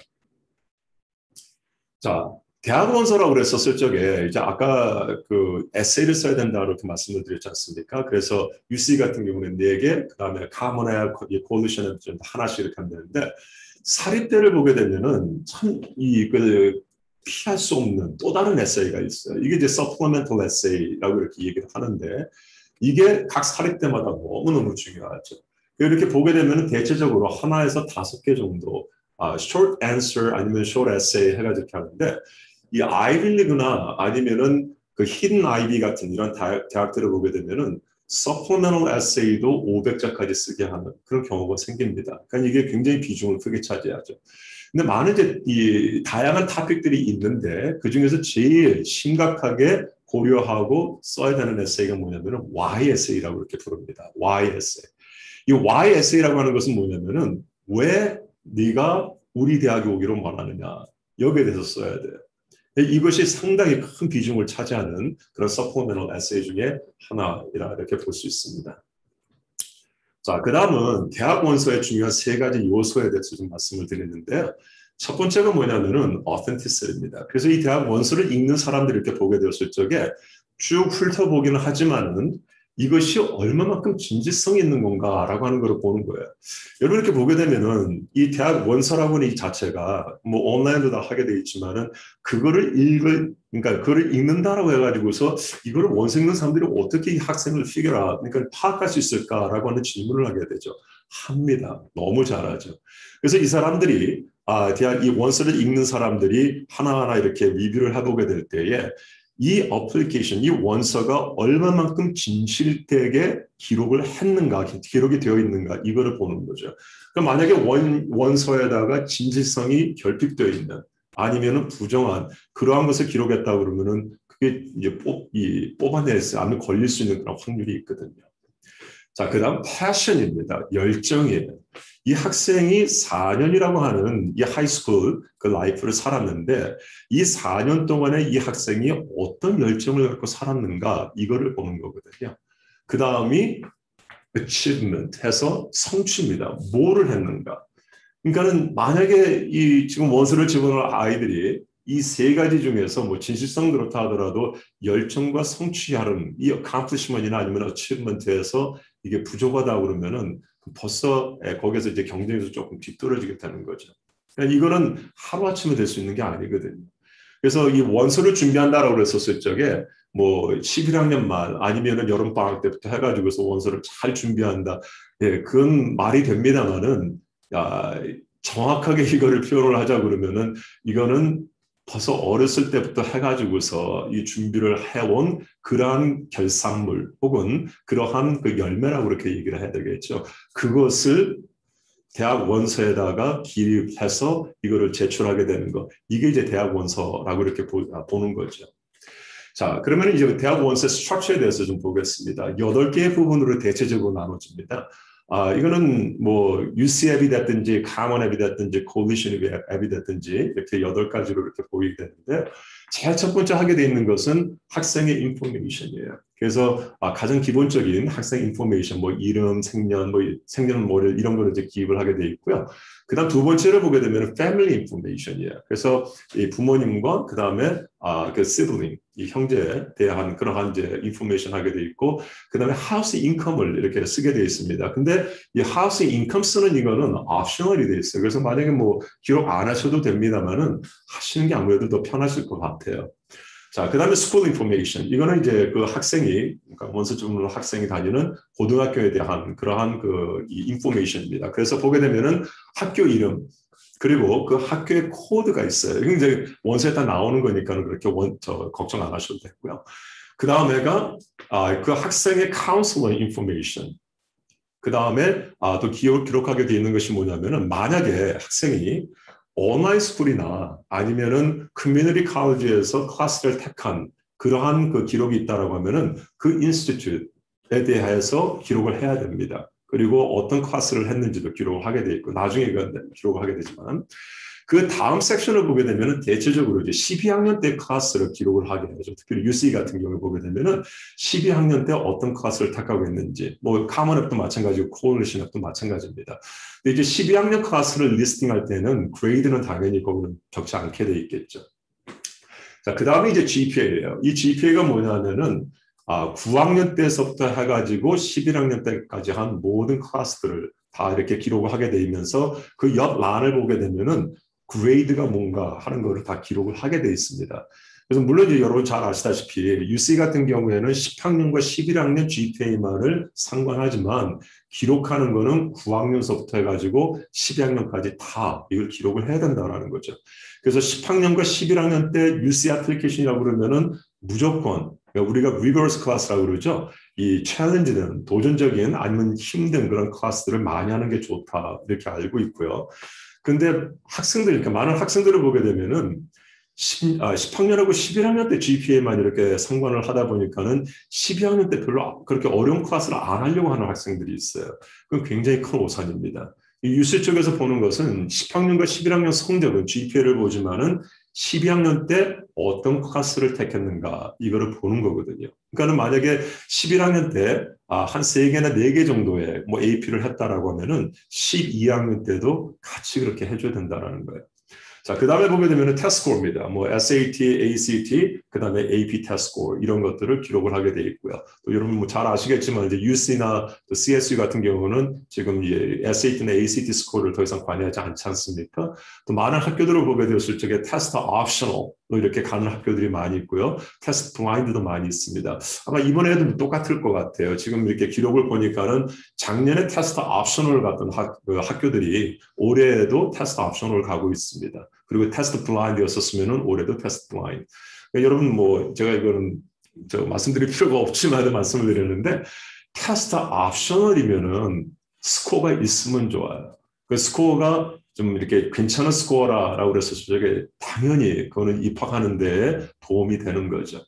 자, 대학원서라고 그랬었을 적에 이제 아까 그 에세이를 써야 된다 이렇게 말씀을 드렸지 않습니까? 그래서 UC 같은 경우는 네 개, 그 다음에 카모나 콜루션은 좀 하나씩 이렇게 하면 되는데 사립대를 보게 되면은 참이그 피할 수 없는 또 다른 에세이가 있어요. 이게 이제 supplemental essay라고 이렇게 얘기를 하는데 이게 각 사립대마다 너무너무 중요하죠. 이렇게 보게 되면 대체적으로 하나에서 다섯 개 정도 아, short answer 아니면 short essay 해가지고 이렇게 하는데 이 Ivy League나 아니면은 그 Hidden Ivy 같은 이런 대학, 대학들을 보게 되면은 supplemental essay도 500자까지 쓰게 하는 그런 경우가 생깁니다. 그러니까 이게 굉장히 비중을 크게 차지하죠. 근데 많은 이제 이 다양한 토픽들이 있는데 그 중에서 제일 심각하게 고려하고 써야 되는 에세이가 뭐냐면은 Why 에세이라고 이렇게 부릅니다. Why 에세이. 이 Y 에세이라고 하는 것은 뭐냐면은 왜 네가 우리 대학에 오기로 원하느냐 여기에 대해서 써야 돼요. 이것이 상당히 큰 비중을 차지하는 그런 서포멘럴 에세이 중에 하나이라 이렇게 볼 수 있습니다. 자, 그 다음은 대학 원서의 중요한 세 가지 요소에 대해서 좀 말씀을 드리는데요. 첫 번째가 뭐냐면은 authentic이입니다. 그래서 이 대학 원서를 읽는 사람들이 이렇게 보게 되었을 적에 쭉 훑어보기는 하지만은 이것이 얼마만큼 진지성이 있는 건가라고 하는 것을 보는 거예요. 여러분 이렇게 보게 되면은 이 대학 원서라고 하는 이 자체가 뭐 온라인도 다 하게 돼 있지만은 그거를 읽을 그러니까 그거를 읽는다라고 해가지고서 이거를 원서 읽는 사람들이 어떻게 이 학생을 피겨라 그러니까 파악할 수 있을까라고 하는 질문을 하게 되죠. 합니다. 너무 잘하죠. 그래서 이 사람들이 아 대학 이 원서를 읽는 사람들이 하나하나 이렇게 리뷰를 해보게 될 때에 이 어플리케이션, 이 원서가 얼마만큼 진실되게 기록을 했는가, 기록이 되어 있는가, 이거를 보는 거죠. 그럼 만약에 원, 원서에다가 진실성이 결핍되어 있는, 아니면은 부정한, 그러한 것을 기록했다 그러면은 그게 이제 뽑, 이, 뽑아내서 안에 걸릴 수 있는 그런 확률이 있거든요. 자, 그 다음 passion입니다. 열정이에요. 이 학생이 4년이라고 하는 이 high school 그 life를 살았는데 이 4년 동안에 이 학생이 어떤 열정을 갖고 살았는가 이거를 보는 거거든요. 그 다음이 achievement 해서 성취입니다. 뭐를 했는가. 그러니까는 만약에 이 지금 원서를 집어넣은 아이들이 이 세 가지 중에서 뭐 진실성 그렇다 하더라도 열정과 성취하는 이 accomplishment이나 아니면 achievement에서 이게 부족하다 그러면은 벌써 예, 거기서 이제 경쟁에서 조금 뒤떨어지게 되는 거죠. 그러니까 이거는 하루아침에 될 수 있는 게 아니거든요. 그래서 이 원서를 준비한다라고 그랬었을 적에 뭐 11학년 말 아니면은 여름 방학 때부터 해가지고서 원서를 잘 준비한다. 예, 그건 말이 됩니다만은 야, 정확하게 이거를 표현을 하자 그러면은 이거는 벌써 어렸을 때부터 해가지고서 이 준비를 해온 그러한 결산물 혹은 그러한 그 열매라고 그렇게 얘기를 해야 되겠죠. 그것을 대학 원서에다가 기입해서 이거를 제출하게 되는 거. 이게 이제 대학 원서라고 이렇게 보, 아, 는 거죠. 자, 그러면 이제 대학 원서 structure에 대해서 좀 보겠습니다. 8개의 부분으로 대체적으로 나눠집니다. 아, 이거는 뭐 UC App이 됐든지 Common App이 됐든지 Coalition App이 됐든지 이렇게 여덟 가지로 이렇게 보이게 되는데 제일 첫 번째 하게 돼 있는 것은 학생의 information이에요. 그래서 아, 가장 기본적인 학생 information, 뭐 이름, 생년, 뭐 생년월일 이런 거를 이제 기입을 하게 돼 있고요. 그다음 두 번째를 보게 되면 family information이에요. 그래서 이 부모님과 그다음에 아, 그 sibling, 이 형제에 대한 그러한 이제 information 하게 돼 있고 그다음에 house income을 이렇게 쓰게 돼 있습니다. 근데 이 house income 쓰는 이거는 optional이 돼 있어요. 그래서 만약에 뭐 기록 안 하셔도 됩니다만은 하시는 게 아무래도 더 편하실 것 같아요. 자, 그 다음에 school information. 이거는 이제 그 학생이, 그러니까 원서적으로 학생이 다니는 고등학교에 대한 그러한 그 information입니다. 그래서 보게 되면은 학교 이름, 그리고 그 학교의 코드가 있어요. 이제 원서에 다 나오는 거니까 그렇게 원, 저, 걱정 안 하셔도 되고요. 그 다음에가 아, 그 학생의 counselor information. 그 다음에 아, 또 기록, 기록하게 되어 있는 것이 뭐냐면은 만약에 학생이 온라인 school이나 아니면은 커뮤니티 칼리지에서 클래스를 택한 그러한 그 기록이 있다라고 하면은 그 institute에 대해서 기록을 해야 됩니다. 그리고 어떤 클래스를 했는지도 기록을 하게 돼 있고 나중에 그 기록을 하게 되지만 그 다음 섹션을 보게 되면은 대체적으로 이제 12학년 때 클래스를 기록을 하게 되죠. 특히 UC 같은 경우에 보게 되면은 12학년 때 어떤 클래스를 택하고 있는지, 뭐 Common App도 마찬가지고 Coalition App도 마찬가지입니다. 근데 이제 12학년 클래스를 listing할 때는 grade는 당연히 거기는 적지 않게 돼 있겠죠. 자, 그 다음에 이제 GPA예요. 이 GPA가 뭐냐면은 아, 9학년 때서부터 해가지고 11학년 때까지 한 모든 클래스들을 다 이렇게 기록을 하게 되면서 그 옆 란을 보게 되면은 grade가 뭔가 하는 거를 다 기록을 하게 돼 있습니다. 그래서 물론 이제 여러분 잘 아시다시피 UC 같은 경우에는 10학년과 11학년 GPA만을 상관하지만 기록하는 거는 9학년서부터 해가지고 12학년까지 다 이걸 기록을 해야 된다라는 거죠. 그래서 10학년과 11학년 때 UC 애플리케이션이라고 그러면은 무조건 그러니까 우리가 rigorous class라고 그러죠. 이 challenge는 도전적인 아니면 힘든 그런 클래스들을 많이 하는 게 좋다 이렇게 알고 있고요. 근데 학생들, 그러니까 많은 학생들을 보게 되면은 10, 아, 10학년하고 11학년 때 GPA만 이렇게 상관을 하다 보니까는 12학년 때 별로 그렇게 어려운 클래스를 안 하려고 하는 학생들이 있어요. 그건 굉장히 큰 오산입니다. 이 UC 쪽에서 보는 것은 10학년과 11학년 성적은 GPA를 보지만은 12학년 때 어떤 클래스를 택했는가 이거를 보는 거거든요. 그러니까는 만약에 11학년 때 아, 한 3개나 4개 정도의 뭐 AP를 했다라고 하면은 12학년 때도 같이 그렇게 해줘야 된다라는 거예요. 자, 그 다음에 보게 되면 테스트 스코어입니다. 뭐 SAT, ACT, 그 다음에 AP 테스트 스코어 이런 것들을 기록을 하게 돼 있고요. 또 여러분 뭐 잘 아시겠지만 이제 UC나 또 CSU 같은 경우는 지금 이제 SAT나 ACT 스코어를 더 이상 관여하지 않지 않습니까? 또 많은 학교들을 보게 되었을 적에 test optional 로 이렇게 가는 학교들이 많이 있고요. test blind도 많이 있습니다. 아마 이번에도 똑같을 것 같아요. 지금 이렇게 기록을 보니까는 작년에 test optional을 갔던 학, 그 학교들이 올해에도 test optional을 가고 있습니다. 그리고 test blind였었으면 올해도 test blind. 그러니까 여러분 뭐 제가 이거는 저 말씀드릴 필요가 없지만 말씀을 드렸는데 test optional이면은 스코어가 있으면 좋아요. 그 스코어가 좀 이렇게 괜찮은 스코어라라고 그랬었을 적에 당연히 그거는 입학하는 데 도움이 되는 거죠.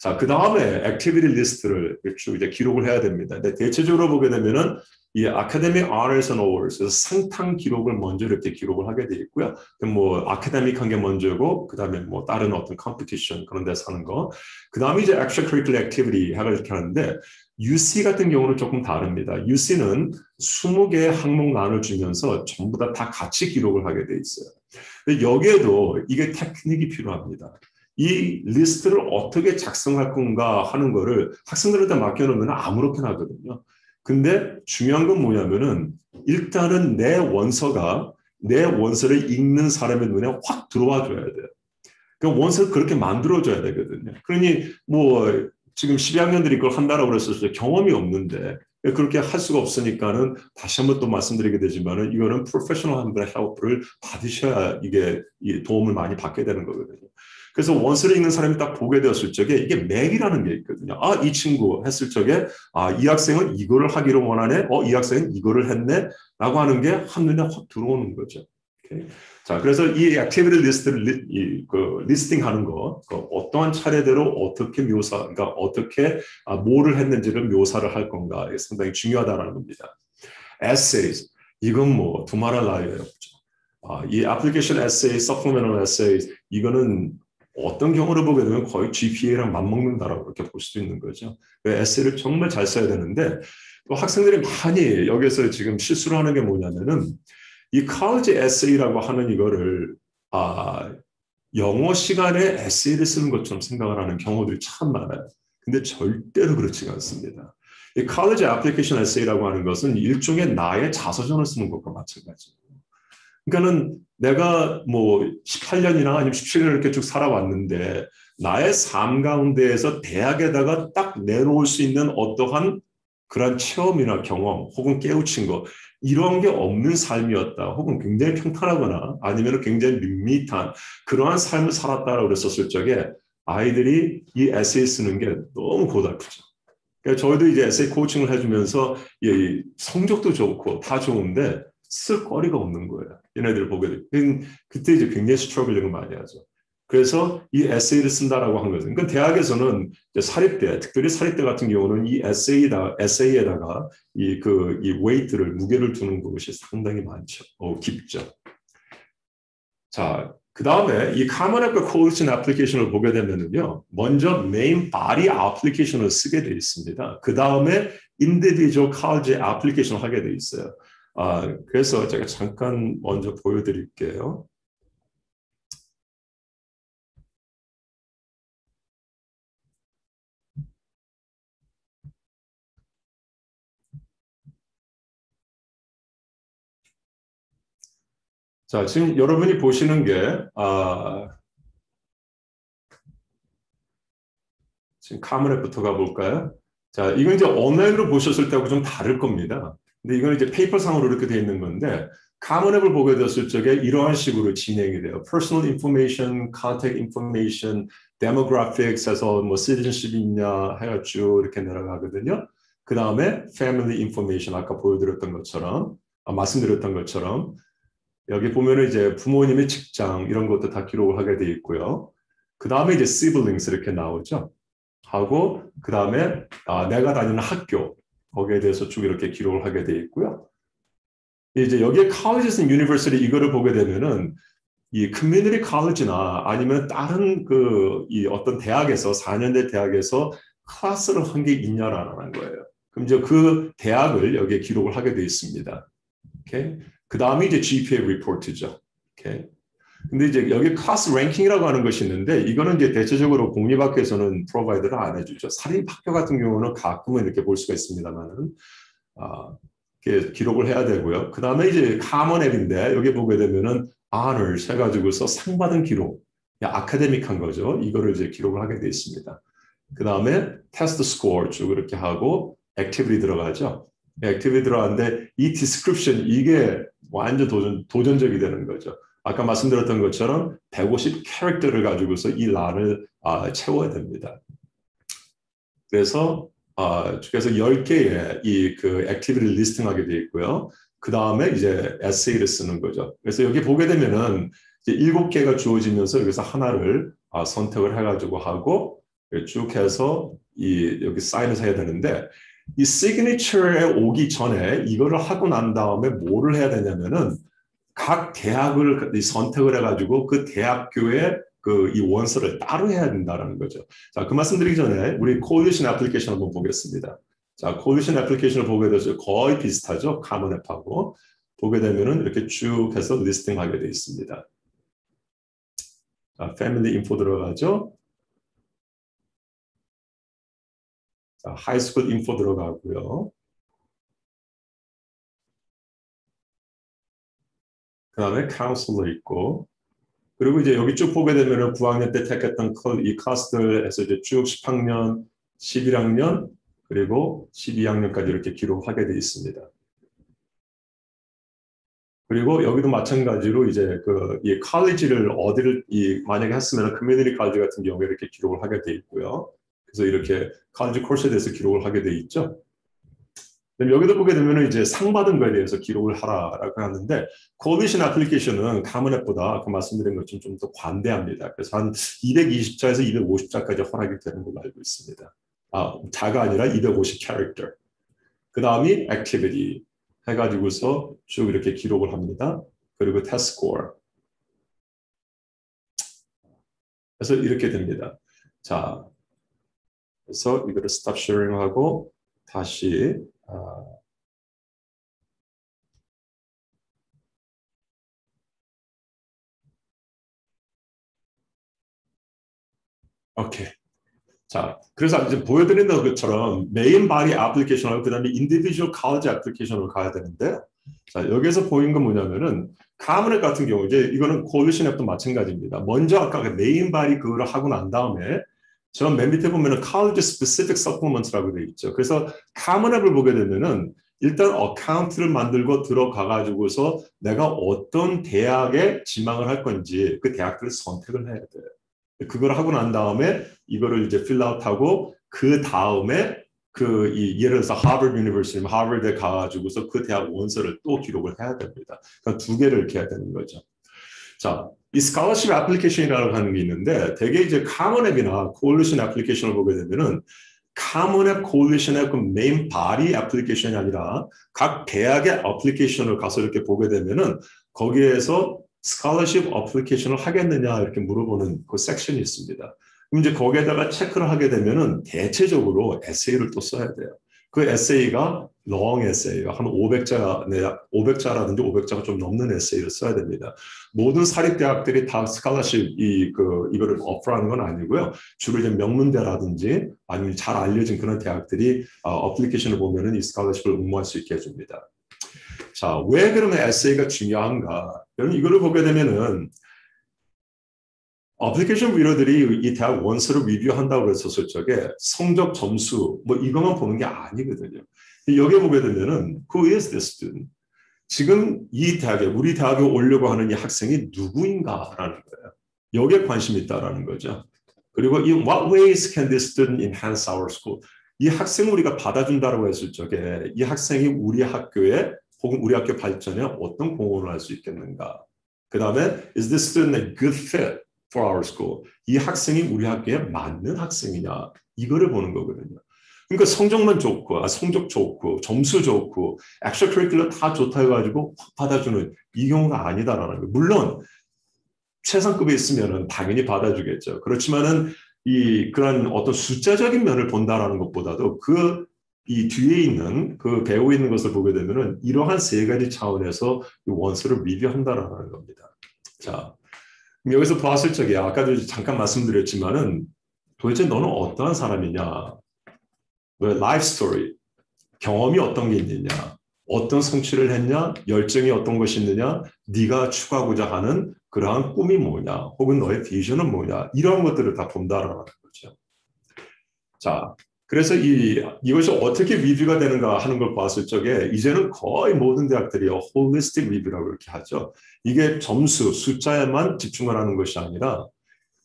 자, 그 다음에 activity 리스트를 쭉 이제 기록을 해야 됩니다. 근데 대체적으로 보게 되면은 이 academic honors and 그래서 상 탄 기록을 먼저 이렇게 기록을 하게 돼 있고요. 뭐 academic한 게 먼저고 그다음에 뭐 다른 어떤 competition 그런 데서 하는 거. 그다음에 이제 extracurricular activity 하고 이렇게 하는데 UC 같은 경우는 조금 다릅니다. UC는 20개의 항목 나눠주면서 전부 다, 다 같이 기록을 하게 돼 있어요. 근데 여기에도 이게 테크닉이 필요합니다. 이 리스트를 어떻게 작성할 건가 하는 거를 학생들한테 맡겨놓으면 아무렇게나 하거든요. 근데 중요한 건 뭐냐면은 일단은 내 원서가 내 원서를 읽는 사람의 눈에 확 들어와 줘야 돼요. 그 원서를 그렇게 만들어줘야 되거든요. 그러니 뭐 지금 12학년들이 그걸 한다라고 그랬을 때 경험이 없는데 그렇게 할 수가 없으니까는 다시 한번 또 말씀드리게 되지만은 이거는 프로페셔널 한 분의 help를 받으셔야 이게 도움을 많이 받게 되는 거거든요. 그래서 원서를 읽는 사람이 딱 보게 되었을 적에 이게 맥이라는 게 있거든요. 아, 이 친구 했을 적에 아, 이 학생은 이거를 하기를 원하네. 어, 이 학생은 이거를 했네. 라고 하는 게 한눈에 확 들어오는 거죠. 오케이. 자, 그래서 이 activity 리스트를 리, 이, 그 listing 하는 거, 그 어떠한 차례대로 어떻게 묘사, 그러니까 어떻게 아, 뭐를 했는지를 묘사를 할 건가, 이게 상당히 중요하다는 겁니다. essays, 이건 뭐 두말할 나위가 없죠. 아, 이 애플리케이션 에세이, supplemental essays, 이거는 어떤 경우를 보게 되면 거의 GPA랑 맞먹는다라고 그렇게 볼 수도 있는 거죠. 그 에세이를 정말 잘 써야 되는데 또 학생들이 많이 여기서 지금 실수를 하는 게 뭐냐면은 이 college 에세이라고 하는 이거를 아, 영어 시간에 에세이를 쓰는 것처럼 생각을 하는 경우들이 참 많아요. 근데 절대로 그렇지가 않습니다. 이 college application essay라고 하는 것은 일종의 나의 자서전을 쓰는 것과 마찬가지예요. 그러니까는 내가 뭐 18년이나 아니면 17년 이렇게 쭉 살아왔는데 나의 삶 가운데에서 대학에다가 딱 내놓을 수 있는 어떠한 그런 체험이나 경험 혹은 깨우친 것 이런 게 없는 삶이었다. 혹은 굉장히 평탄하거나 아니면 굉장히 밋밋한 그러한 삶을 살았다라고 그랬었을 적에 아이들이 이 에세이 쓰는 게 너무 고달프죠. 그러니까 저희도 이제 에세이 코칭을 해주면서 예, 성적도 좋고 다 좋은데 쓸 거리가 없는 거예요. 얘네들 보게 돼. 그때 이제 굉장히 struggling을 많이 하죠. 그래서 이 에세이를 쓴다라고 한 것은, 그러니까 대학에서는 사립대, 특별히 사립대 같은 경우는 이 에세이다, 에세이에다가 이 그, 이 weight를, 무게를 두는 것이 상당히 많죠. 어, 깊죠. 자, 그 다음에 이 Common App Coalition application을 보게 되면은요, 먼저 body application을 쓰게 돼 있습니다. 그 다음에 Individual College application을 하게 돼 있어요. 아, 그래서 제가 잠깐 먼저 보여드릴게요. 자, 지금 여러분이 보시는 게, 아, 지금 카메라부터 가볼까요? 자, 이건 이제 온라인으로 보셨을 때하고 좀 다를 겁니다. 근데 이건 이제 페이퍼 상으로 이렇게 되어 있는 건데, Common App을 보게 됐을 적에 이러한 식으로 진행이 돼요. Personal information, contact information, demographics에서 뭐 citizenship이 있냐 해가 쭉 이렇게 내려가거든요. 그 다음에 family information 아까 보여드렸던 것처럼 아, 말씀드렸던 것처럼 여기 보면은 이제 부모님의 직장 이런 것도 다 기록을 하게 돼 있고요. 그 다음에 이제 siblings 이렇게 나오죠. 하고 그 다음에 아, 내가 다니는 학교 거기에 대해서 쭉 이렇게 기록을 하게 돼 있고요. 이제 여기에 colleges and university 이거를 보게 되면은 이 커뮤니티 칼리지나 아니면 다른 그 이 어떤 대학에서 4년제 대학에서 클래스를 한 게 있냐라는 거예요. 그럼 이제 그 대학을 여기에 기록을 하게 되어 있습니다. 오케이. 그 다음에 이제 GPA 리포트죠. 오케이. 근데 이제 여기 클래스 랭킹이라고 하는 것이 있는데 이거는 이제 대체적으로 공립학교에서는 provide를 안 해주죠. 사립학교 같은 경우는 가끔은 이렇게 볼 수가 있습니다만은 아, 기록을 해야 되고요. 그 다음에 이제 Common App인데 여기 보게 되면은 honors 해가지고서 상 받은 기록, academic한 거죠. 이거를 이제 기록을 하게 되어 있습니다. 그 다음에 테스트 스코어 쭉 이렇게 하고 activity 들어가죠. activity 들어가는데 이 description 이게 완전 도전, 도전적이 되는 거죠. 아까 말씀드렸던 것처럼 150 캐릭터를 가지고서 이 란을 아, 채워야 됩니다. 그래서 아, 그래서 10개의 이 그 activity를 listing하게 되어 있고요. 그 다음에 이제 에세이를 쓰는 거죠. 그래서 여기 보게 되면은 이제 7개가 주어지면서 여기서 하나를 아, 선택을 해가지고 하고 쭉 해서 이 여기 사인을 해야 되는데 이 signature에 오기 전에 이거를 하고 난 다음에 뭐를 해야 되냐면은 각 대학을 선택을 해가지고 그 대학교에 그 이 원서를 따로 해야 된다는 거죠. 자, 그 말씀드리기 전에 우리 Coalition application 한번 보겠습니다. 자, Coalition application을 보게 되죠. 거의 비슷하죠. Common App하고 보게 되면은 이렇게 쭉 해서 listing하게 되어 있습니다. 자, family info 들어가죠. 자, high school info 들어가고요. 그 다음에 카운슬러 있고 그리고 이제 여기 쭉 보게 되면은 9학년 때 택했던 이 클래스들에서 이제 쭉 10학년, 11학년 그리고 12학년까지 이렇게 기록하게 되어 있습니다. 그리고 여기도 마찬가지로 이제 그이 칼리지를 어디를 이 만약에 했으면 community college 같은 경우에 이렇게 기록을 하게 돼 있고요. 그래서 이렇게 칼리지 코스에 대해서 기록을 하게 돼 있죠. 그럼 여기도 보게 되면 이제 상 받은 거에 대해서 기록을 하라라고 하는데 Coalition Application은 Common App보다 아까 말씀드린 것처럼 좀 더 관대합니다. 그래서 한 220자에서 250자까지 허락이 되는 걸로 알고 있습니다. 아, 자가 아니라 250 캐릭터. 그 다음이 activity 해가지고서 쭉 이렇게 기록을 합니다. 그리고 test score. 그래서 이렇게 됩니다. 자, 그래서 이거를 stop sharing 하고 다시 어, 오케이. 자, 그래서 이제 보여드리는 것처럼 main body application하고 그다음에 인디비주얼 칼리지 애플리케이션으로 가야 되는데 자, 여기서 보인 건 뭐냐면은 Common App 같은 경우 이제 이거는 Coalition App도 마찬가지입니다. 먼저 아까 그 main body 그거를 하고 난 다음에 저 맨 밑에 보면은 college specific supplements라고 되어 있죠. 그래서 Common App을 보게 되면은 일단 account를 만들고 들어가 가지고서 내가 어떤 대학에 지망을 할 건지 그 대학들을 선택을 해야 돼요. 그걸 하고 난 다음에 이거를 이제 fill out하고 그 다음에 그 이 예를 들어서 Harvard University 하버드에 가가지고서 그 대학 원서를 또 기록을 해야 됩니다. 그러니까 두 개를 이렇게 해야 되는 거죠. 자, 이 스칼러십 애플리케이션이라고 하는 게 있는데 대개 이제 Common App이나 Coalition Application을 보게 되면은 Common App Coalition의 그 main body application이 아니라 각 대학의 application을 가서 이렇게 보게 되면은 거기에서 스칼러십 어플리케이션을 하겠느냐 이렇게 물어보는 그 섹션이 있습니다. 그럼 이제 거기에다가 체크를 하게 되면은 대체적으로 에세이를 또 써야 돼요. 그 에세이가 long 에세이가 한 500자, 네, 500자라든지 500자가 좀 넘는 에세이를 써야 됩니다. 모든 사립대학들이 다 scholarship 이, 그, 이거를 apply하는 건 아니고요. 주로 이제 명문대라든지 아니면 잘 알려진 그런 대학들이 어, application을 보면은 이 스칼러십을 응모할 수 있게 해줍니다. 자, 왜 그러면 에세이가 중요한가? 여러분 이거를 보게 되면은 어플리케이션 비료들이 이 대학 원서를 리뷰한다고 그랬었을 적에 성적 점수 뭐 이것만 보는 게 아니거든요. 여기에 보게 되면은 who is this student? 지금 이 대학에 우리 대학에 오려고 하는 이 학생이 누구인가라는 거예요. 여기에 관심이 있다라는 거죠. 그리고 in what ways can this student enhance our school? 이 학생을 우리가 받아준다고 했을 적에 이 학생이 우리 학교에 혹은 우리 학교 발전에 어떤 공헌을 할 수 있겠는가? 그 다음에 is this student a good fit for our school? 이 학생이 우리 학교에 맞는 학생이냐? 이거를 보는 거거든요. 그러니까 성적만 좋고, 아, 성적 좋고, 점수 좋고, 액션 커리큘러 다 좋다 해가지고 확 받아주는 이 경우가 아니다라는 거예요. 물론 최상급에 있으면은 당연히 받아주겠죠. 그렇지만은 이 그런 어떤 숫자적인 면을 본다라는 것보다도 그 이 뒤에 있는 그 배우 있는 것을 보게 되면은 이러한 세 가지 차원에서 원서를 리뷰한다라는 겁니다. 자, 여기서 보았을 적에 아까도 잠깐 말씀드렸지만은 도대체 너는 어떠한 사람이냐? 왜 life story 경험이 어떤 게 있느냐? 어떤 성취를 했냐? 열정이 어떤 것이 있느냐? 네가 추구하고자 하는 그러한 꿈이 뭐냐? 혹은 너의 비전은 뭐냐? 이런 것들을 다 본다라는 거죠. 자, 그래서 이 이것이 어떻게 리뷰가 되는가 하는 걸 봤을 적에 이제는 거의 모든 대학들이 holistic review라고 이렇게 하죠. 이게 점수, 숫자에만 집중을 하는 것이 아니라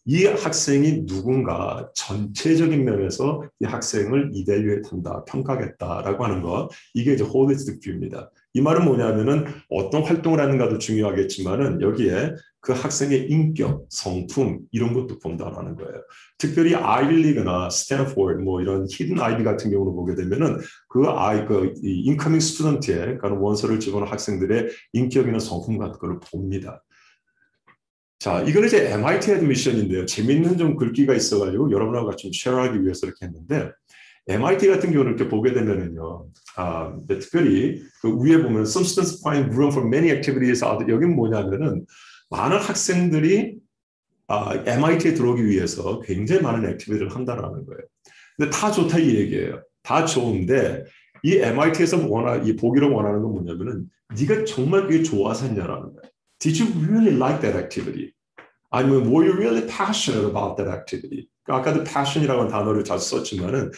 이 학생이 누군가 전체적인 면에서 이 학생을 evaluate한다, 평가하겠다라고 하는 것, 이게 이제 holistic review입니다. 이 말은 뭐냐면은 어떤 활동을 하는가도 중요하겠지만은 여기에 그 학생의 인격, 성품 이런 것도 본다라는 거예요. 특별히 아이빌리그나 스탠포드 뭐 이런 Hidden Ivy 같은 경우를 보게 되면은 그 아이 그 incoming student의 그런 원서를 집어넣은 학생들의 인격이나 성품 같은 걸 봅니다. 자, 이거는 이제 MIT admission인데요. 재밌는 좀 글귀가 있어가지고 여러분하고 같이 좀 share하기 위해서 이렇게 했는데 MIT 같은 경우는 이렇게 보게 되면은요, 아, 특별히 그 위에 보면 students find room for many activities. 아, 여긴 뭐냐면은 많은 학생들이 아, MIT에 들어오기 위해서 굉장히 많은 activity를 한다라는 거예요. 근데 다 좋다 이 얘기예요. 다 좋은데 이 MIT에서 원하 이 보기로 원하는 건 뭐냐면은 네가 정말 그게 좋아서 했냐라는 거예요. Did you really like that activity? 아니면 were you really passionate about that activity? 아까도 passion이라는 단어를 자주 썼지만은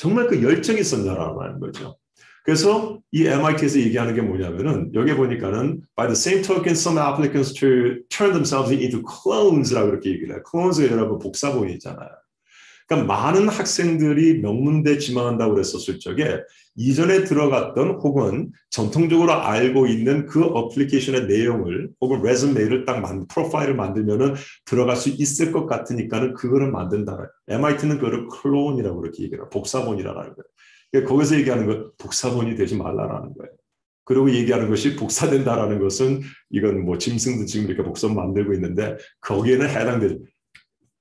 정말 그 열정이 있었냐라는 거죠. 그래서 이 MIT에서 얘기하는 게 뭐냐면은 여기 보니까는 by the same token some applicants to turn themselves into clones라고 그렇게 얘기를 해요. clones가 여러분 복사본이잖아요. 그러니까 많은 학생들이 명문대 지망한다고 그랬었을 적에 이전에 들어갔던 혹은 전통적으로 알고 있는 그 application의 내용을 혹은 resume를 딱 만, 프로파일을 만들면은 들어갈 수 있을 것 같으니까는 그거를 만든다. MIT는 그거를 클론이라고 그렇게 얘기해요. 복사본이라는 거예요. 그러니까 거기서 얘기하는 건 복사본이 되지 말라라는 거예요. 그리고 얘기하는 것이 복사된다라는 것은 이건 뭐 짐승도 지금 이렇게 복사본 만들고 있는데 거기에는 해당되죠.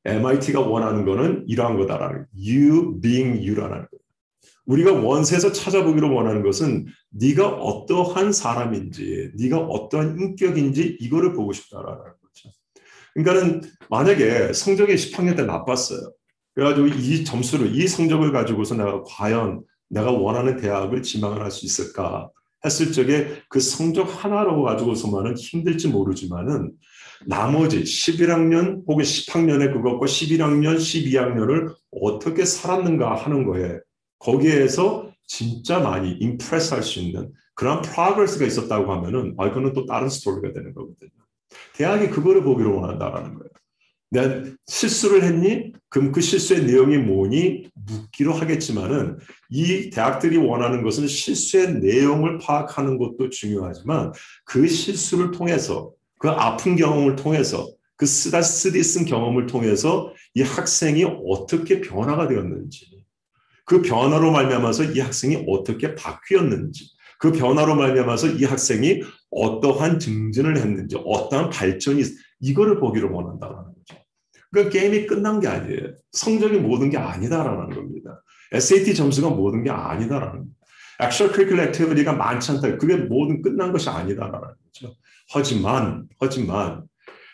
MIT가 원하는 거는 이러한 거다라는 you being you라는 거예요. 우리가 원세에서 찾아보기로 원하는 것은 네가 어떠한 사람인지, 네가 어떠한 인격인지 이거를 보고 싶다라는 거죠. 그러니까는 만약에 성적이 10학년 때 나빴어요. 그래가지고 이 점수를, 이 성적을 가지고서 내가 과연 내가 원하는 대학을 지망을 할 수 있을까 했을 적에 그 성적 하나로 가지고서만은 힘들지 모르지만은 나머지 11학년 혹은 10학년의 그것과 11학년, 12학년을 어떻게 살았는가 하는 거에 거기에서 진짜 많이 임프레스 할 수 있는 그런 프로그레스가 있었다고 하면은 아 그거는 또 다른 스토리가 되는 거거든요. 대학이 그거를 보기로 원한다라는 거예요. 내가 실수를 했니? 그럼 그 실수의 내용이 뭐니? 묻기로 하겠지만은 이 대학들이 원하는 것은 실수의 내용을 파악하는 것도 중요하지만 그 실수를 통해서 그 아픈 경험을 통해서 그 쓰다 쓰디 쓴 경험을 통해서 이 학생이 어떻게 변화가 되었는지 그 변화로 말미암아서 이 학생이 어떻게 바뀌었는지 그 변화로 말미암아서 이 학생이 어떠한 증진을 했는지 어떠한 발전이 이거를 보기를 원한다는 거죠. 그러니까 게임이 끝난 게 아니에요. 성적이 모든 게 아니다라는 겁니다. SAT 점수가 모든 게 아니다라는 겁니다. extracurricular activity가 많지 않다. 그게 모든 끝난 것이 아니다라는 거죠. 하지만 하지만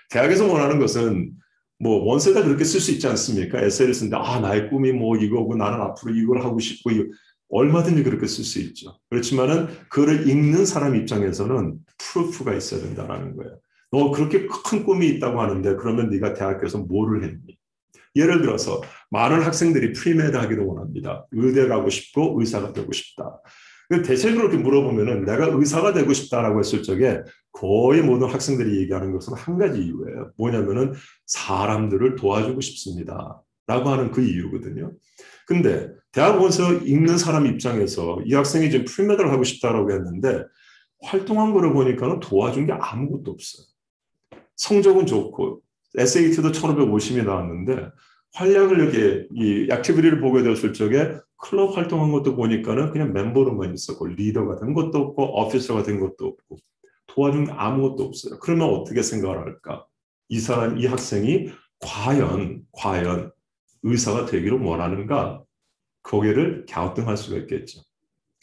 대학에서 원하는 것은 뭐 원서에 그렇게 쓸 수 있지 않습니까? 에세이를 쓰는데 아 나의 꿈이 뭐 이거고 나는 앞으로 이걸 하고 싶고 얼마든지 그렇게 쓸 수 있죠. 그렇지만은 그를 읽는 사람 입장에서는 proof가 있어야 된다라는 거예요. 너 그렇게 큰 꿈이 있다고 하는데 그러면 네가 대학교에서 뭐를 했니? 예를 들어서 많은 학생들이 pre-med 하기도 원합니다. 의대 가고 싶고 의사가 되고 싶다. 대체적으로 이렇게 물어보면은 내가 의사가 되고 싶다라고 했을 적에 거의 모든 학생들이 얘기하는 것은 한 가지 이유예요. 뭐냐면은 사람들을 도와주고 싶습니다. 라고 하는 그 이유거든요. 근데 대학 원서 읽는 사람 입장에서 이 학생이 지금 pre-med를 하고 싶다라고 했는데 활동한 거를 보니까는 도와준 게 아무것도 없어요. 성적은 좋고 SAT도 1550이 나왔는데 활약을 이렇게 이 activity를 보게 되었을 적에 클럽 활동한 것도 보니까는 그냥 멤버로만 있었고 리더가 된 것도 없고 officer가 된 것도 없고 도와준 게 아무것도 없어요. 그러면 어떻게 생각을 할까? 이 사람 이 학생이 과연 과연 의사가 되기를 원하는가? 거기를 갸우뚱할 수가 있겠죠.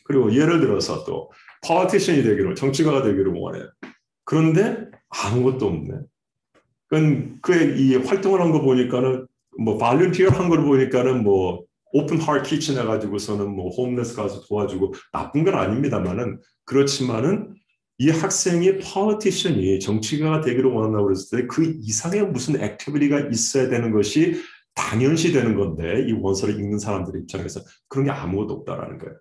그리고 예를 들어서 또 politician이 되기를 정치가가 되기를 원해요. 그런데 아무것도 없네. 그건 그의 이 활동을 한 거 보니까는 뭐 volunteer 한걸 보니까는 뭐 Open Heart Kitchen 해가지고서는 뭐 homeless 가서 도와주고 나쁜 건 아닙니다만은 그렇지만은 이 학생이 politician이 정치가가 되기를 원한다고 그랬을 때 그 이상의 무슨 activity가 있어야 되는 것이 당연시 되는 건데 이 원서를 읽는 사람들 입장에서 그런 게 아무것도 없다라는 거예요.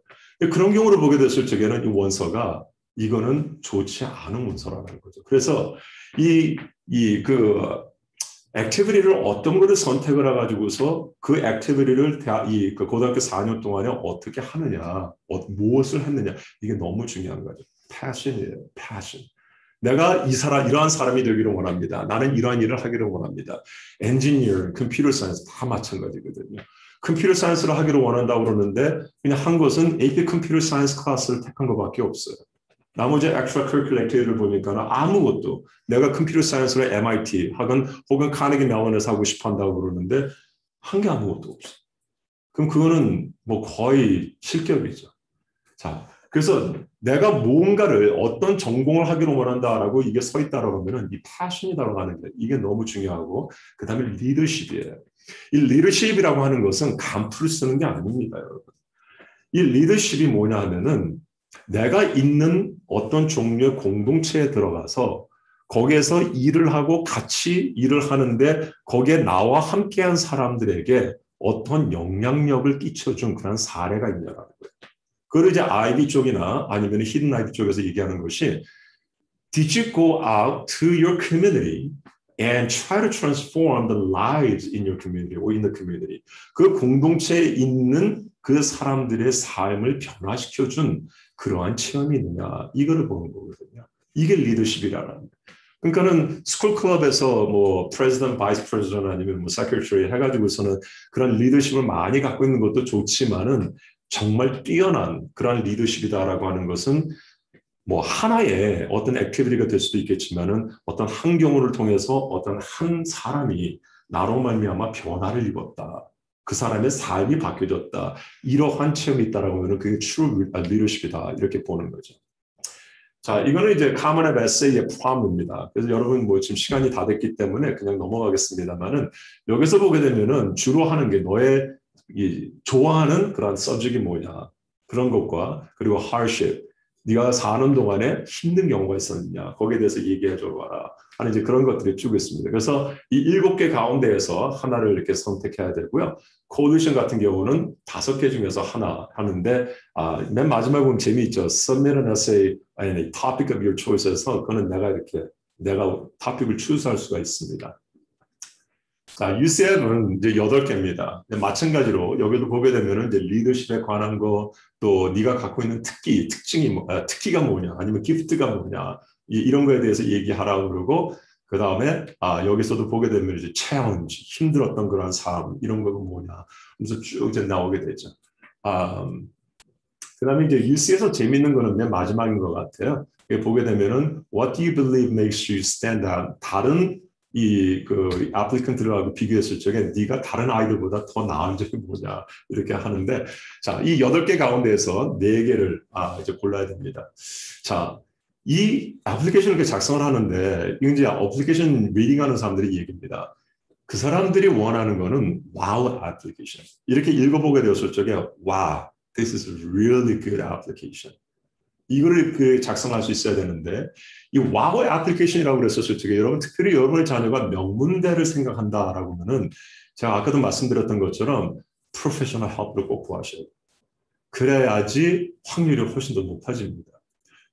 그런 경우를 보게 됐을 적에는 이 원서가 이거는 좋지 않은 문서라는 거죠. 그래서 이, 이, 그, activity를 어떤 거를 선택을 해가지고서 그 activity를 이, 그 고등학교 4년 동안에 어떻게 하느냐, 어, 무엇을 했느냐, 이게 너무 중요한 거죠. passion이에요, passion. 내가 이 사람, 이러한 사람이 되기를 원합니다. 나는 이러한 일을 하기를 원합니다. 엔지니어, computer science 다 마찬가지거든요. computer science를 하기를 원한다고 그러는데 그냥 한 것은 AP 컴퓨터 사이언스 클래스를 택한 것밖에 없어요. 나머지 extra curricular activity를 보니까 아무것도 내가 computer science를 MIT 하건 혹은 카네기 멜론에서 하고 싶어 한다고 그러는데 한 게 아무것도 없어. 그럼 그거는 뭐 거의 실격이죠. 자, 그래서 내가 뭔가를 어떤 전공을 하기로 원한다라고 이게 서 있다라고 하면은 이 패션이다라고 하는 게 이게 너무 중요하고 그 다음에 리더십이에요. 이 리더십이라고 하는 것은 간풀 쓰는 게 아닙니다, 여러분. 이 리더십이 뭐냐 하면은 내가 있는 어떤 종류의 공동체에 들어가서 거기에서 일을 하고 같이 일을 하는데 거기에 나와 함께한 사람들에게 어떤 영향력을 끼쳐준 그런 사례가 있냐라는 거예요. 그걸 이제 Ivy 쪽이나 아니면 Hidden Ivy 쪽에서 얘기하는 것이 Did you go out to your community and try to transform the lives in your community or in the community? 그 공동체에 있는 그 사람들의 삶을 변화시켜준 그러한 체험이 있느냐 이거를 보는 거거든요. 이게 리더십이라는 그러니까는 school club에서 뭐 president, vice president 아니면 뭐 secretary 해 가지고서는 그런 리더십을 많이 갖고 있는 것도 좋지만은 정말 뛰어난 그런 리더십이다라고 하는 것은 뭐 하나의 어떤 activity가 될 수도 있겠지만은 어떤 한 경우를 통해서 어떤 한 사람이 나로 말미암아 변화를 입었다. 그 사람의 삶이 바뀌어졌다. 이러한 체험이 있다라고 하면 그게 true leadership이다. 이렇게 보는 거죠. 자, 이거는 이제 Common App Essay의 prompt입니다. 그래서 여러분 뭐 지금 시간이 다 됐기 때문에 그냥 넘어가겠습니다만은 여기서 보게 되면은 주로 하는 게 너의 이 좋아하는 그런 서적이 뭐냐 그런 것과 그리고 hardship 네가 사는 동안에 힘든 경우가 있었느냐 거기에 대해서 얘기해 줘 봐라 하는 이제 그런 것들이 쭉 있습니다. 그래서 이 일곱 개 가운데에서 하나를 이렇게 선택해야 되고요. 코디션 같은 경우는 다섯 개 중에서 하나 하는데 아, 맨 마지막에 보면 재미있죠. Submit an essay 아니 topic of your choice에서 그거는 내가 이렇게 내가 토픽을 추수할 수가 있습니다. 자, UCF은 이제 여덟 개입니다. 마찬가지로 여기도 보게 되면은 이제 리더십에 관한 거, 또 네가 갖고 있는 특기, 특징이 뭐, 아, 특기가 뭐냐, 아니면 기프트가 뭐냐, 이, 런 거에 대해서 얘기하라고 그러고, 그 다음에 아 여기서도 보게 되면 이제 체험지, 힘들었던 그런 삶 이런 거가 뭐냐, 그래서 쭉 이제 나오게 되죠. 아, 그 다음에 이제 UC에서 재밌는 거는 맨 마지막인 것 같아요. 보게 되면은 What do you believe makes you stand out? 다른 이 그 applicant들하고 비교했을 적에 네가 다른 아이들보다 더 나은 점이 뭐냐 이렇게 하는데 자이 여덟 개 가운데에서 네 개를 아 이제 골라야 됩니다. 자. 이 application을 이렇게 작성을 하는데 이제 application reading하는 사람들이 얘기입니다. 그 사람들이 원하는 거는 wow application. 이렇게 읽어보게 되었을 적에 wow, this is really good application. 이거를 그 작성할 수 있어야 되는데 이 wow application이라고 그랬었을 적에 여러분 특별히 여러분의 자녀가 명문대를 생각한다라고 하면은 제가 아까도 말씀드렸던 것처럼 professional help를 꼭 구하셔야 돼요. 그래야지 확률이 훨씬 더 높아집니다.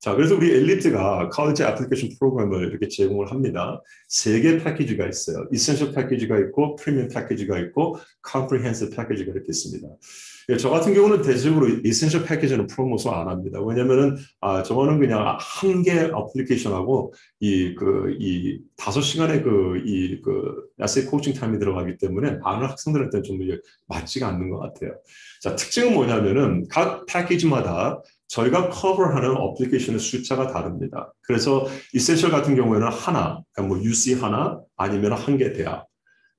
자, 그래서 우리 엘리트가 college application 프로그램을 이렇게 제공을 합니다. 세 개 패키지가 있어요. essential 패키지가 있고, 프리미엄 패키지가 있고, comprehensive 패키지가 이렇게 있습니다. 예, 저 같은 경우는 대체적으로 essential 패키지는 프로모션 안 합니다. 왜냐면은, 아, 저거는 그냥 한개 application하고 이, 그, 이 다섯 시간의 그, 이, 그, 에세이 coaching time이 들어가기 때문에 많은 학생들한테는 좀 맞지가 않는 것 같아요. 자, 특징은 뭐냐면은 각 패키지마다 저희가 커버하는 application의 숫자가 다릅니다. 그래서 essential 같은 경우에는 하나, 그러니까 뭐 UC 하나 아니면 한 개 대학.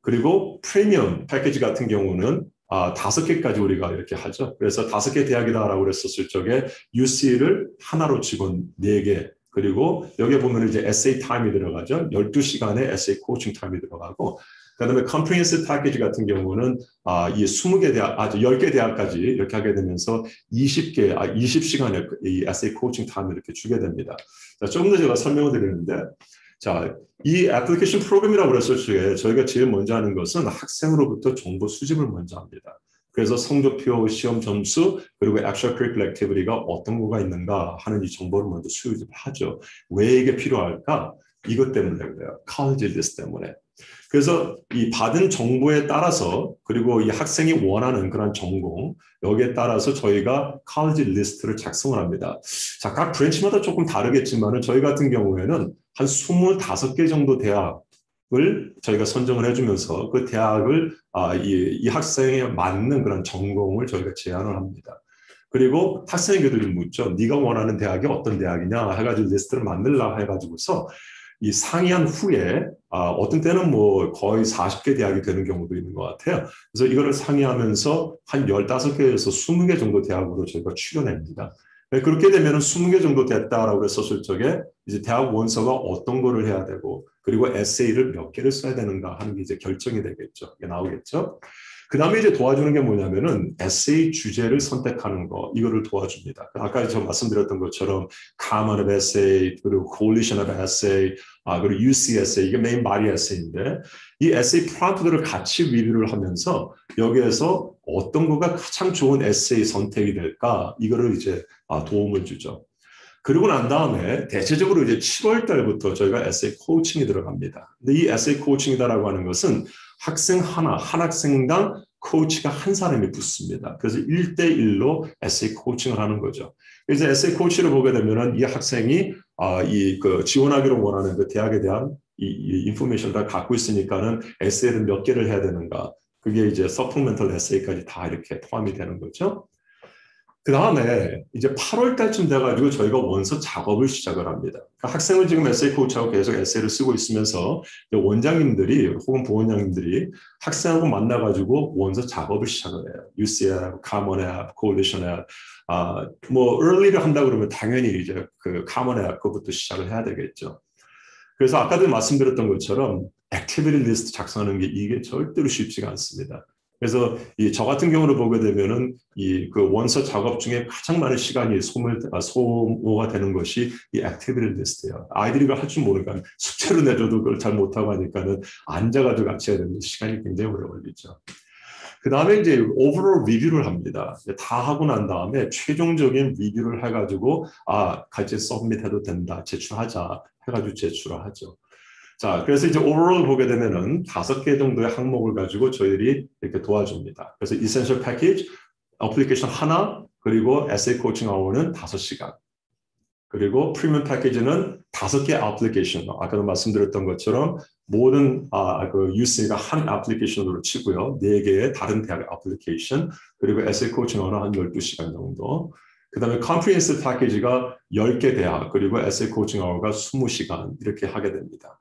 그리고 프리미엄 패키지 같은 경우는 아, 다섯 개까지 우리가 이렇게 하죠. 그래서 다섯 개 대학이다라고 그랬었을 적에 UC를 하나로 치곤 네 개. 그리고 여기에 보면 이제 essay 타임이 들어가죠. 12시간의 essay coaching time이 들어가고 그다음에 comprehensive package 같은 경우는 아, 이 20개 대학, 아, 10개 대학까지 이렇게 하게 되면서 20개, 아, 20시간의 이 essay coaching time을 이렇게 주게 됩니다. 자, 조금 더 제가 설명을 드리는데, 자, 이 애플리케이션 프로그램이라고 그랬을 때 저희가 제일 먼저 하는 것은 학생으로부터 정보 수집을 먼저 합니다. 그래서 성적표, 시험 점수, 그리고 extracurricular activity가 어떤 거가 있는가 하는 이 정보를 먼저 수집을 하죠. 왜 이게 필요할까? 이것 때문에 그래요. college list 때문에. 그래서 이 받은 정보에 따라서 그리고 이 학생이 원하는 그런 전공 여기에 따라서 저희가 college 리스트를 작성을 합니다. 자, 각 branch마다 조금 다르겠지만은 저희 같은 경우에는 한 25개 정도 대학 을 저희가 선정을 해주면서 그 대학을 아, 이, 이 학생에 맞는 그런 전공을 저희가 제안을 합니다. 그리고 학생에게도 좀 묻죠. 네가 원하는 대학이 어떤 대학이냐 해가지고 리스트를 만들라 해가지고서 이 상의한 후에 아, 어떤 때는 뭐 거의 40개 대학이 되는 경우도 있는 것 같아요. 그래서 이거를 상의하면서 한 15개에서 20개 정도 대학으로 저희가 추려냅니다. 네, 그렇게 되면 20개 정도 됐다라고 했었을 적에 이제 대학 원서가 어떤 거를 해야 되고 그리고 에세이를 몇 개를 써야 되는가 하는 게 이제 결정이 되겠죠. 이게 나오겠죠. 그 다음에 이제 도와주는 게 뭐냐면은 에세이 주제를 선택하는 거, 이거를 도와줍니다. 아까 저 말씀드렸던 것처럼 Common App essay, 그리고 Coalition App essay, 아, 그리고 UC essay, 이게 main body 에세이인데, 이 에세이 prompt를 같이 리뷰를 하면서 여기에서 어떤 거가 가장 좋은 에세이 선택이 될까, 이거를 이제 아, 도움을 주죠. 그리고 난 다음에 대체적으로 이제 7월 달부터 저희가 에세이 코칭이 들어갑니다. 근데 이 에세이 코칭이다라고 하는 것은 학생 하나, 한 학생당 코치가 한 사람이 붙습니다. 그래서 1대1로 에세이 코칭을 하는 거죠. 그래서 에세이 코치를 보게 되면은 이 학생이 아, 이 그 지원하기로 원하는 그 대학에 대한 이, 이 인포메이션을 다 갖고 있으니까는 에세이를 몇 개를 해야 되는가. 그게 이제 서플멘털 에세이까지 다 이렇게 포함이 되는 거죠. 그 다음에 이제 8월 달쯤 돼가지고 저희가 원서 작업을 시작을 합니다. 그러니까 학생은 지금 에세이 코치하고 계속 에세이를 쓰고 있으면서 원장님들이 혹은 부원장님들이 학생하고 만나가지고 원서 작업을 시작을 해요. UCF, Common App, Coalition App. 아, 뭐 early를 한다 그러면 당연히 이제 그 Common App 그부터 시작을 해야 되겠죠. 그래서 아까도 말씀드렸던 것처럼 activity list 작성하는 게 이게 절대로 쉽지가 않습니다. 그래서 이 저 같은 경우를 보게 되면은 이 그 원서 작업 중에 가장 많은 시간이 소물, 아, 소모가 되는 것이 이 activity list예요. 아이들이 할줄 모르니까 숙제로 내줘도 그걸 잘 못하고 하니까는 앉아가지고 같이 해야 되는데 시간이 굉장히 오래 걸리죠. 그 다음에 이제 overall review를 합니다. 다 하고 난 다음에 최종적인 리뷰를 해가지고 아 같이 서밋해도 된다 제출하자 해가지고 제출을 하죠. 자, 그래서 이제 overall 보게 되면은 다섯 개 정도의 항목을 가지고 저희들이 이렇게 도와줍니다. 그래서 essential package, application 하나, 그리고 essay coaching hour는 다섯 시간. 그리고 premium package는 다섯 개 애플리케이션. 아까도 말씀드렸던 것처럼 모든 아, 그 UC가 한 application으로 치고요. 네 개의 다른 대학 애플리케이션, 그리고 essay coaching hour는 한 12시간 정도. 그 다음에 comprehensive package가 10개 대학, 그리고 essay coaching hour가 20시간 이렇게 하게 됩니다.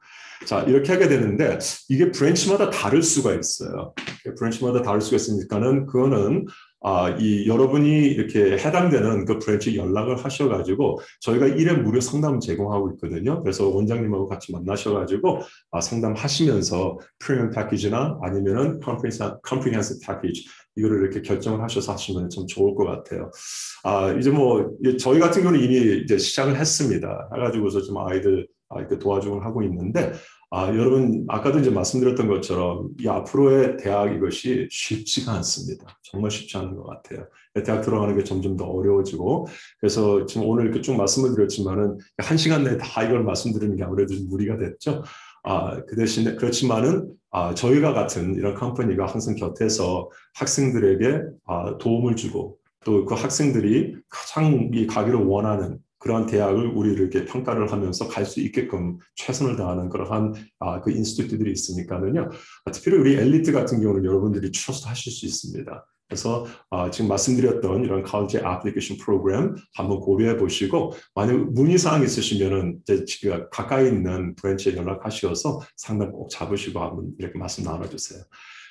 자, 이렇게 하게 되는데 이게 branch마다 다를 수가 있어요. branch마다 다를 수가 있으니까는 그거는 아, 이 여러분이 이렇게 해당되는 그 branch 연락을 하셔가지고 저희가 1회 무료 상담 제공하고 있거든요. 그래서 원장님하고 같이 만나셔가지고 아, 상담하시면서 premium package나 아니면은 comprehensive package 이거를 이렇게 결정을 하셔서 하시면 참 좋을 것 같아요. 아, 이제 뭐 저희 같은 경우는 이미 이제 시작을 했습니다. 해가지고서 좀 아이들 아, 이렇게 도와주고 하고 있는데 아, 여러분 아까도 이제 말씀드렸던 것처럼 이 앞으로의 대학 이것이 쉽지가 않습니다. 정말 쉽지 않은 것 같아요. 대학 들어가는 게 점점 더 어려워지고 그래서 지금 오늘 이렇게 쭉 말씀을 드렸지만은 한 시간 내에 다 이걸 말씀드리는 게 아무래도 좀 무리가 됐죠. 아, 그 대신에 그렇지만은 아, 저희가 같은 이런 company가 항상 곁에서 학생들에게 아, 도움을 주고 또 그 학생들이 가장 이 가기를 원하는 그러한 대학을 우리 이렇게 평가를 하면서 갈 수 있게끔 최선을 다하는 그러한 아, 그 institute들이 있으니까는요. 아, 특별히 우리 엘리트 같은 경우는 여러분들이 추천도 하실 수 있습니다. 그래서 아, 지금 말씀드렸던 이런 college application program 한번 고려해 보시고 만약 문의 사항 있으시면은 이제 가까이 있는 branch에 연락하셔서 상담 꼭 잡으시고 한번 이렇게 말씀 나눠주세요.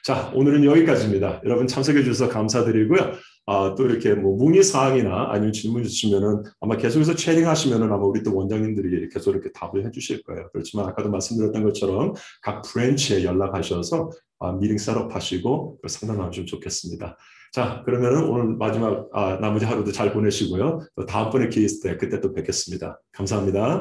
자, 오늘은 여기까지입니다. 여러분 참석해 주셔서 감사드리고요. 아, 또 이렇게 뭐 문의 사항이나 아니면 질문 주시면은 아마 계속해서 chatting 하시면은 아마 우리 또 원장님들이 계속 이렇게 답을 해 주실 거예요. 그렇지만 아까도 말씀드렸던 것처럼 각 branch에 연락하셔서 아, meeting setup 하시고 상담 나누시면 좋겠습니다. 자, 그러면은 오늘 마지막 아, 나머지 하루도 잘 보내시고요. 또 다음번에 기회 있을 때 그때 또 뵙겠습니다. 감사합니다.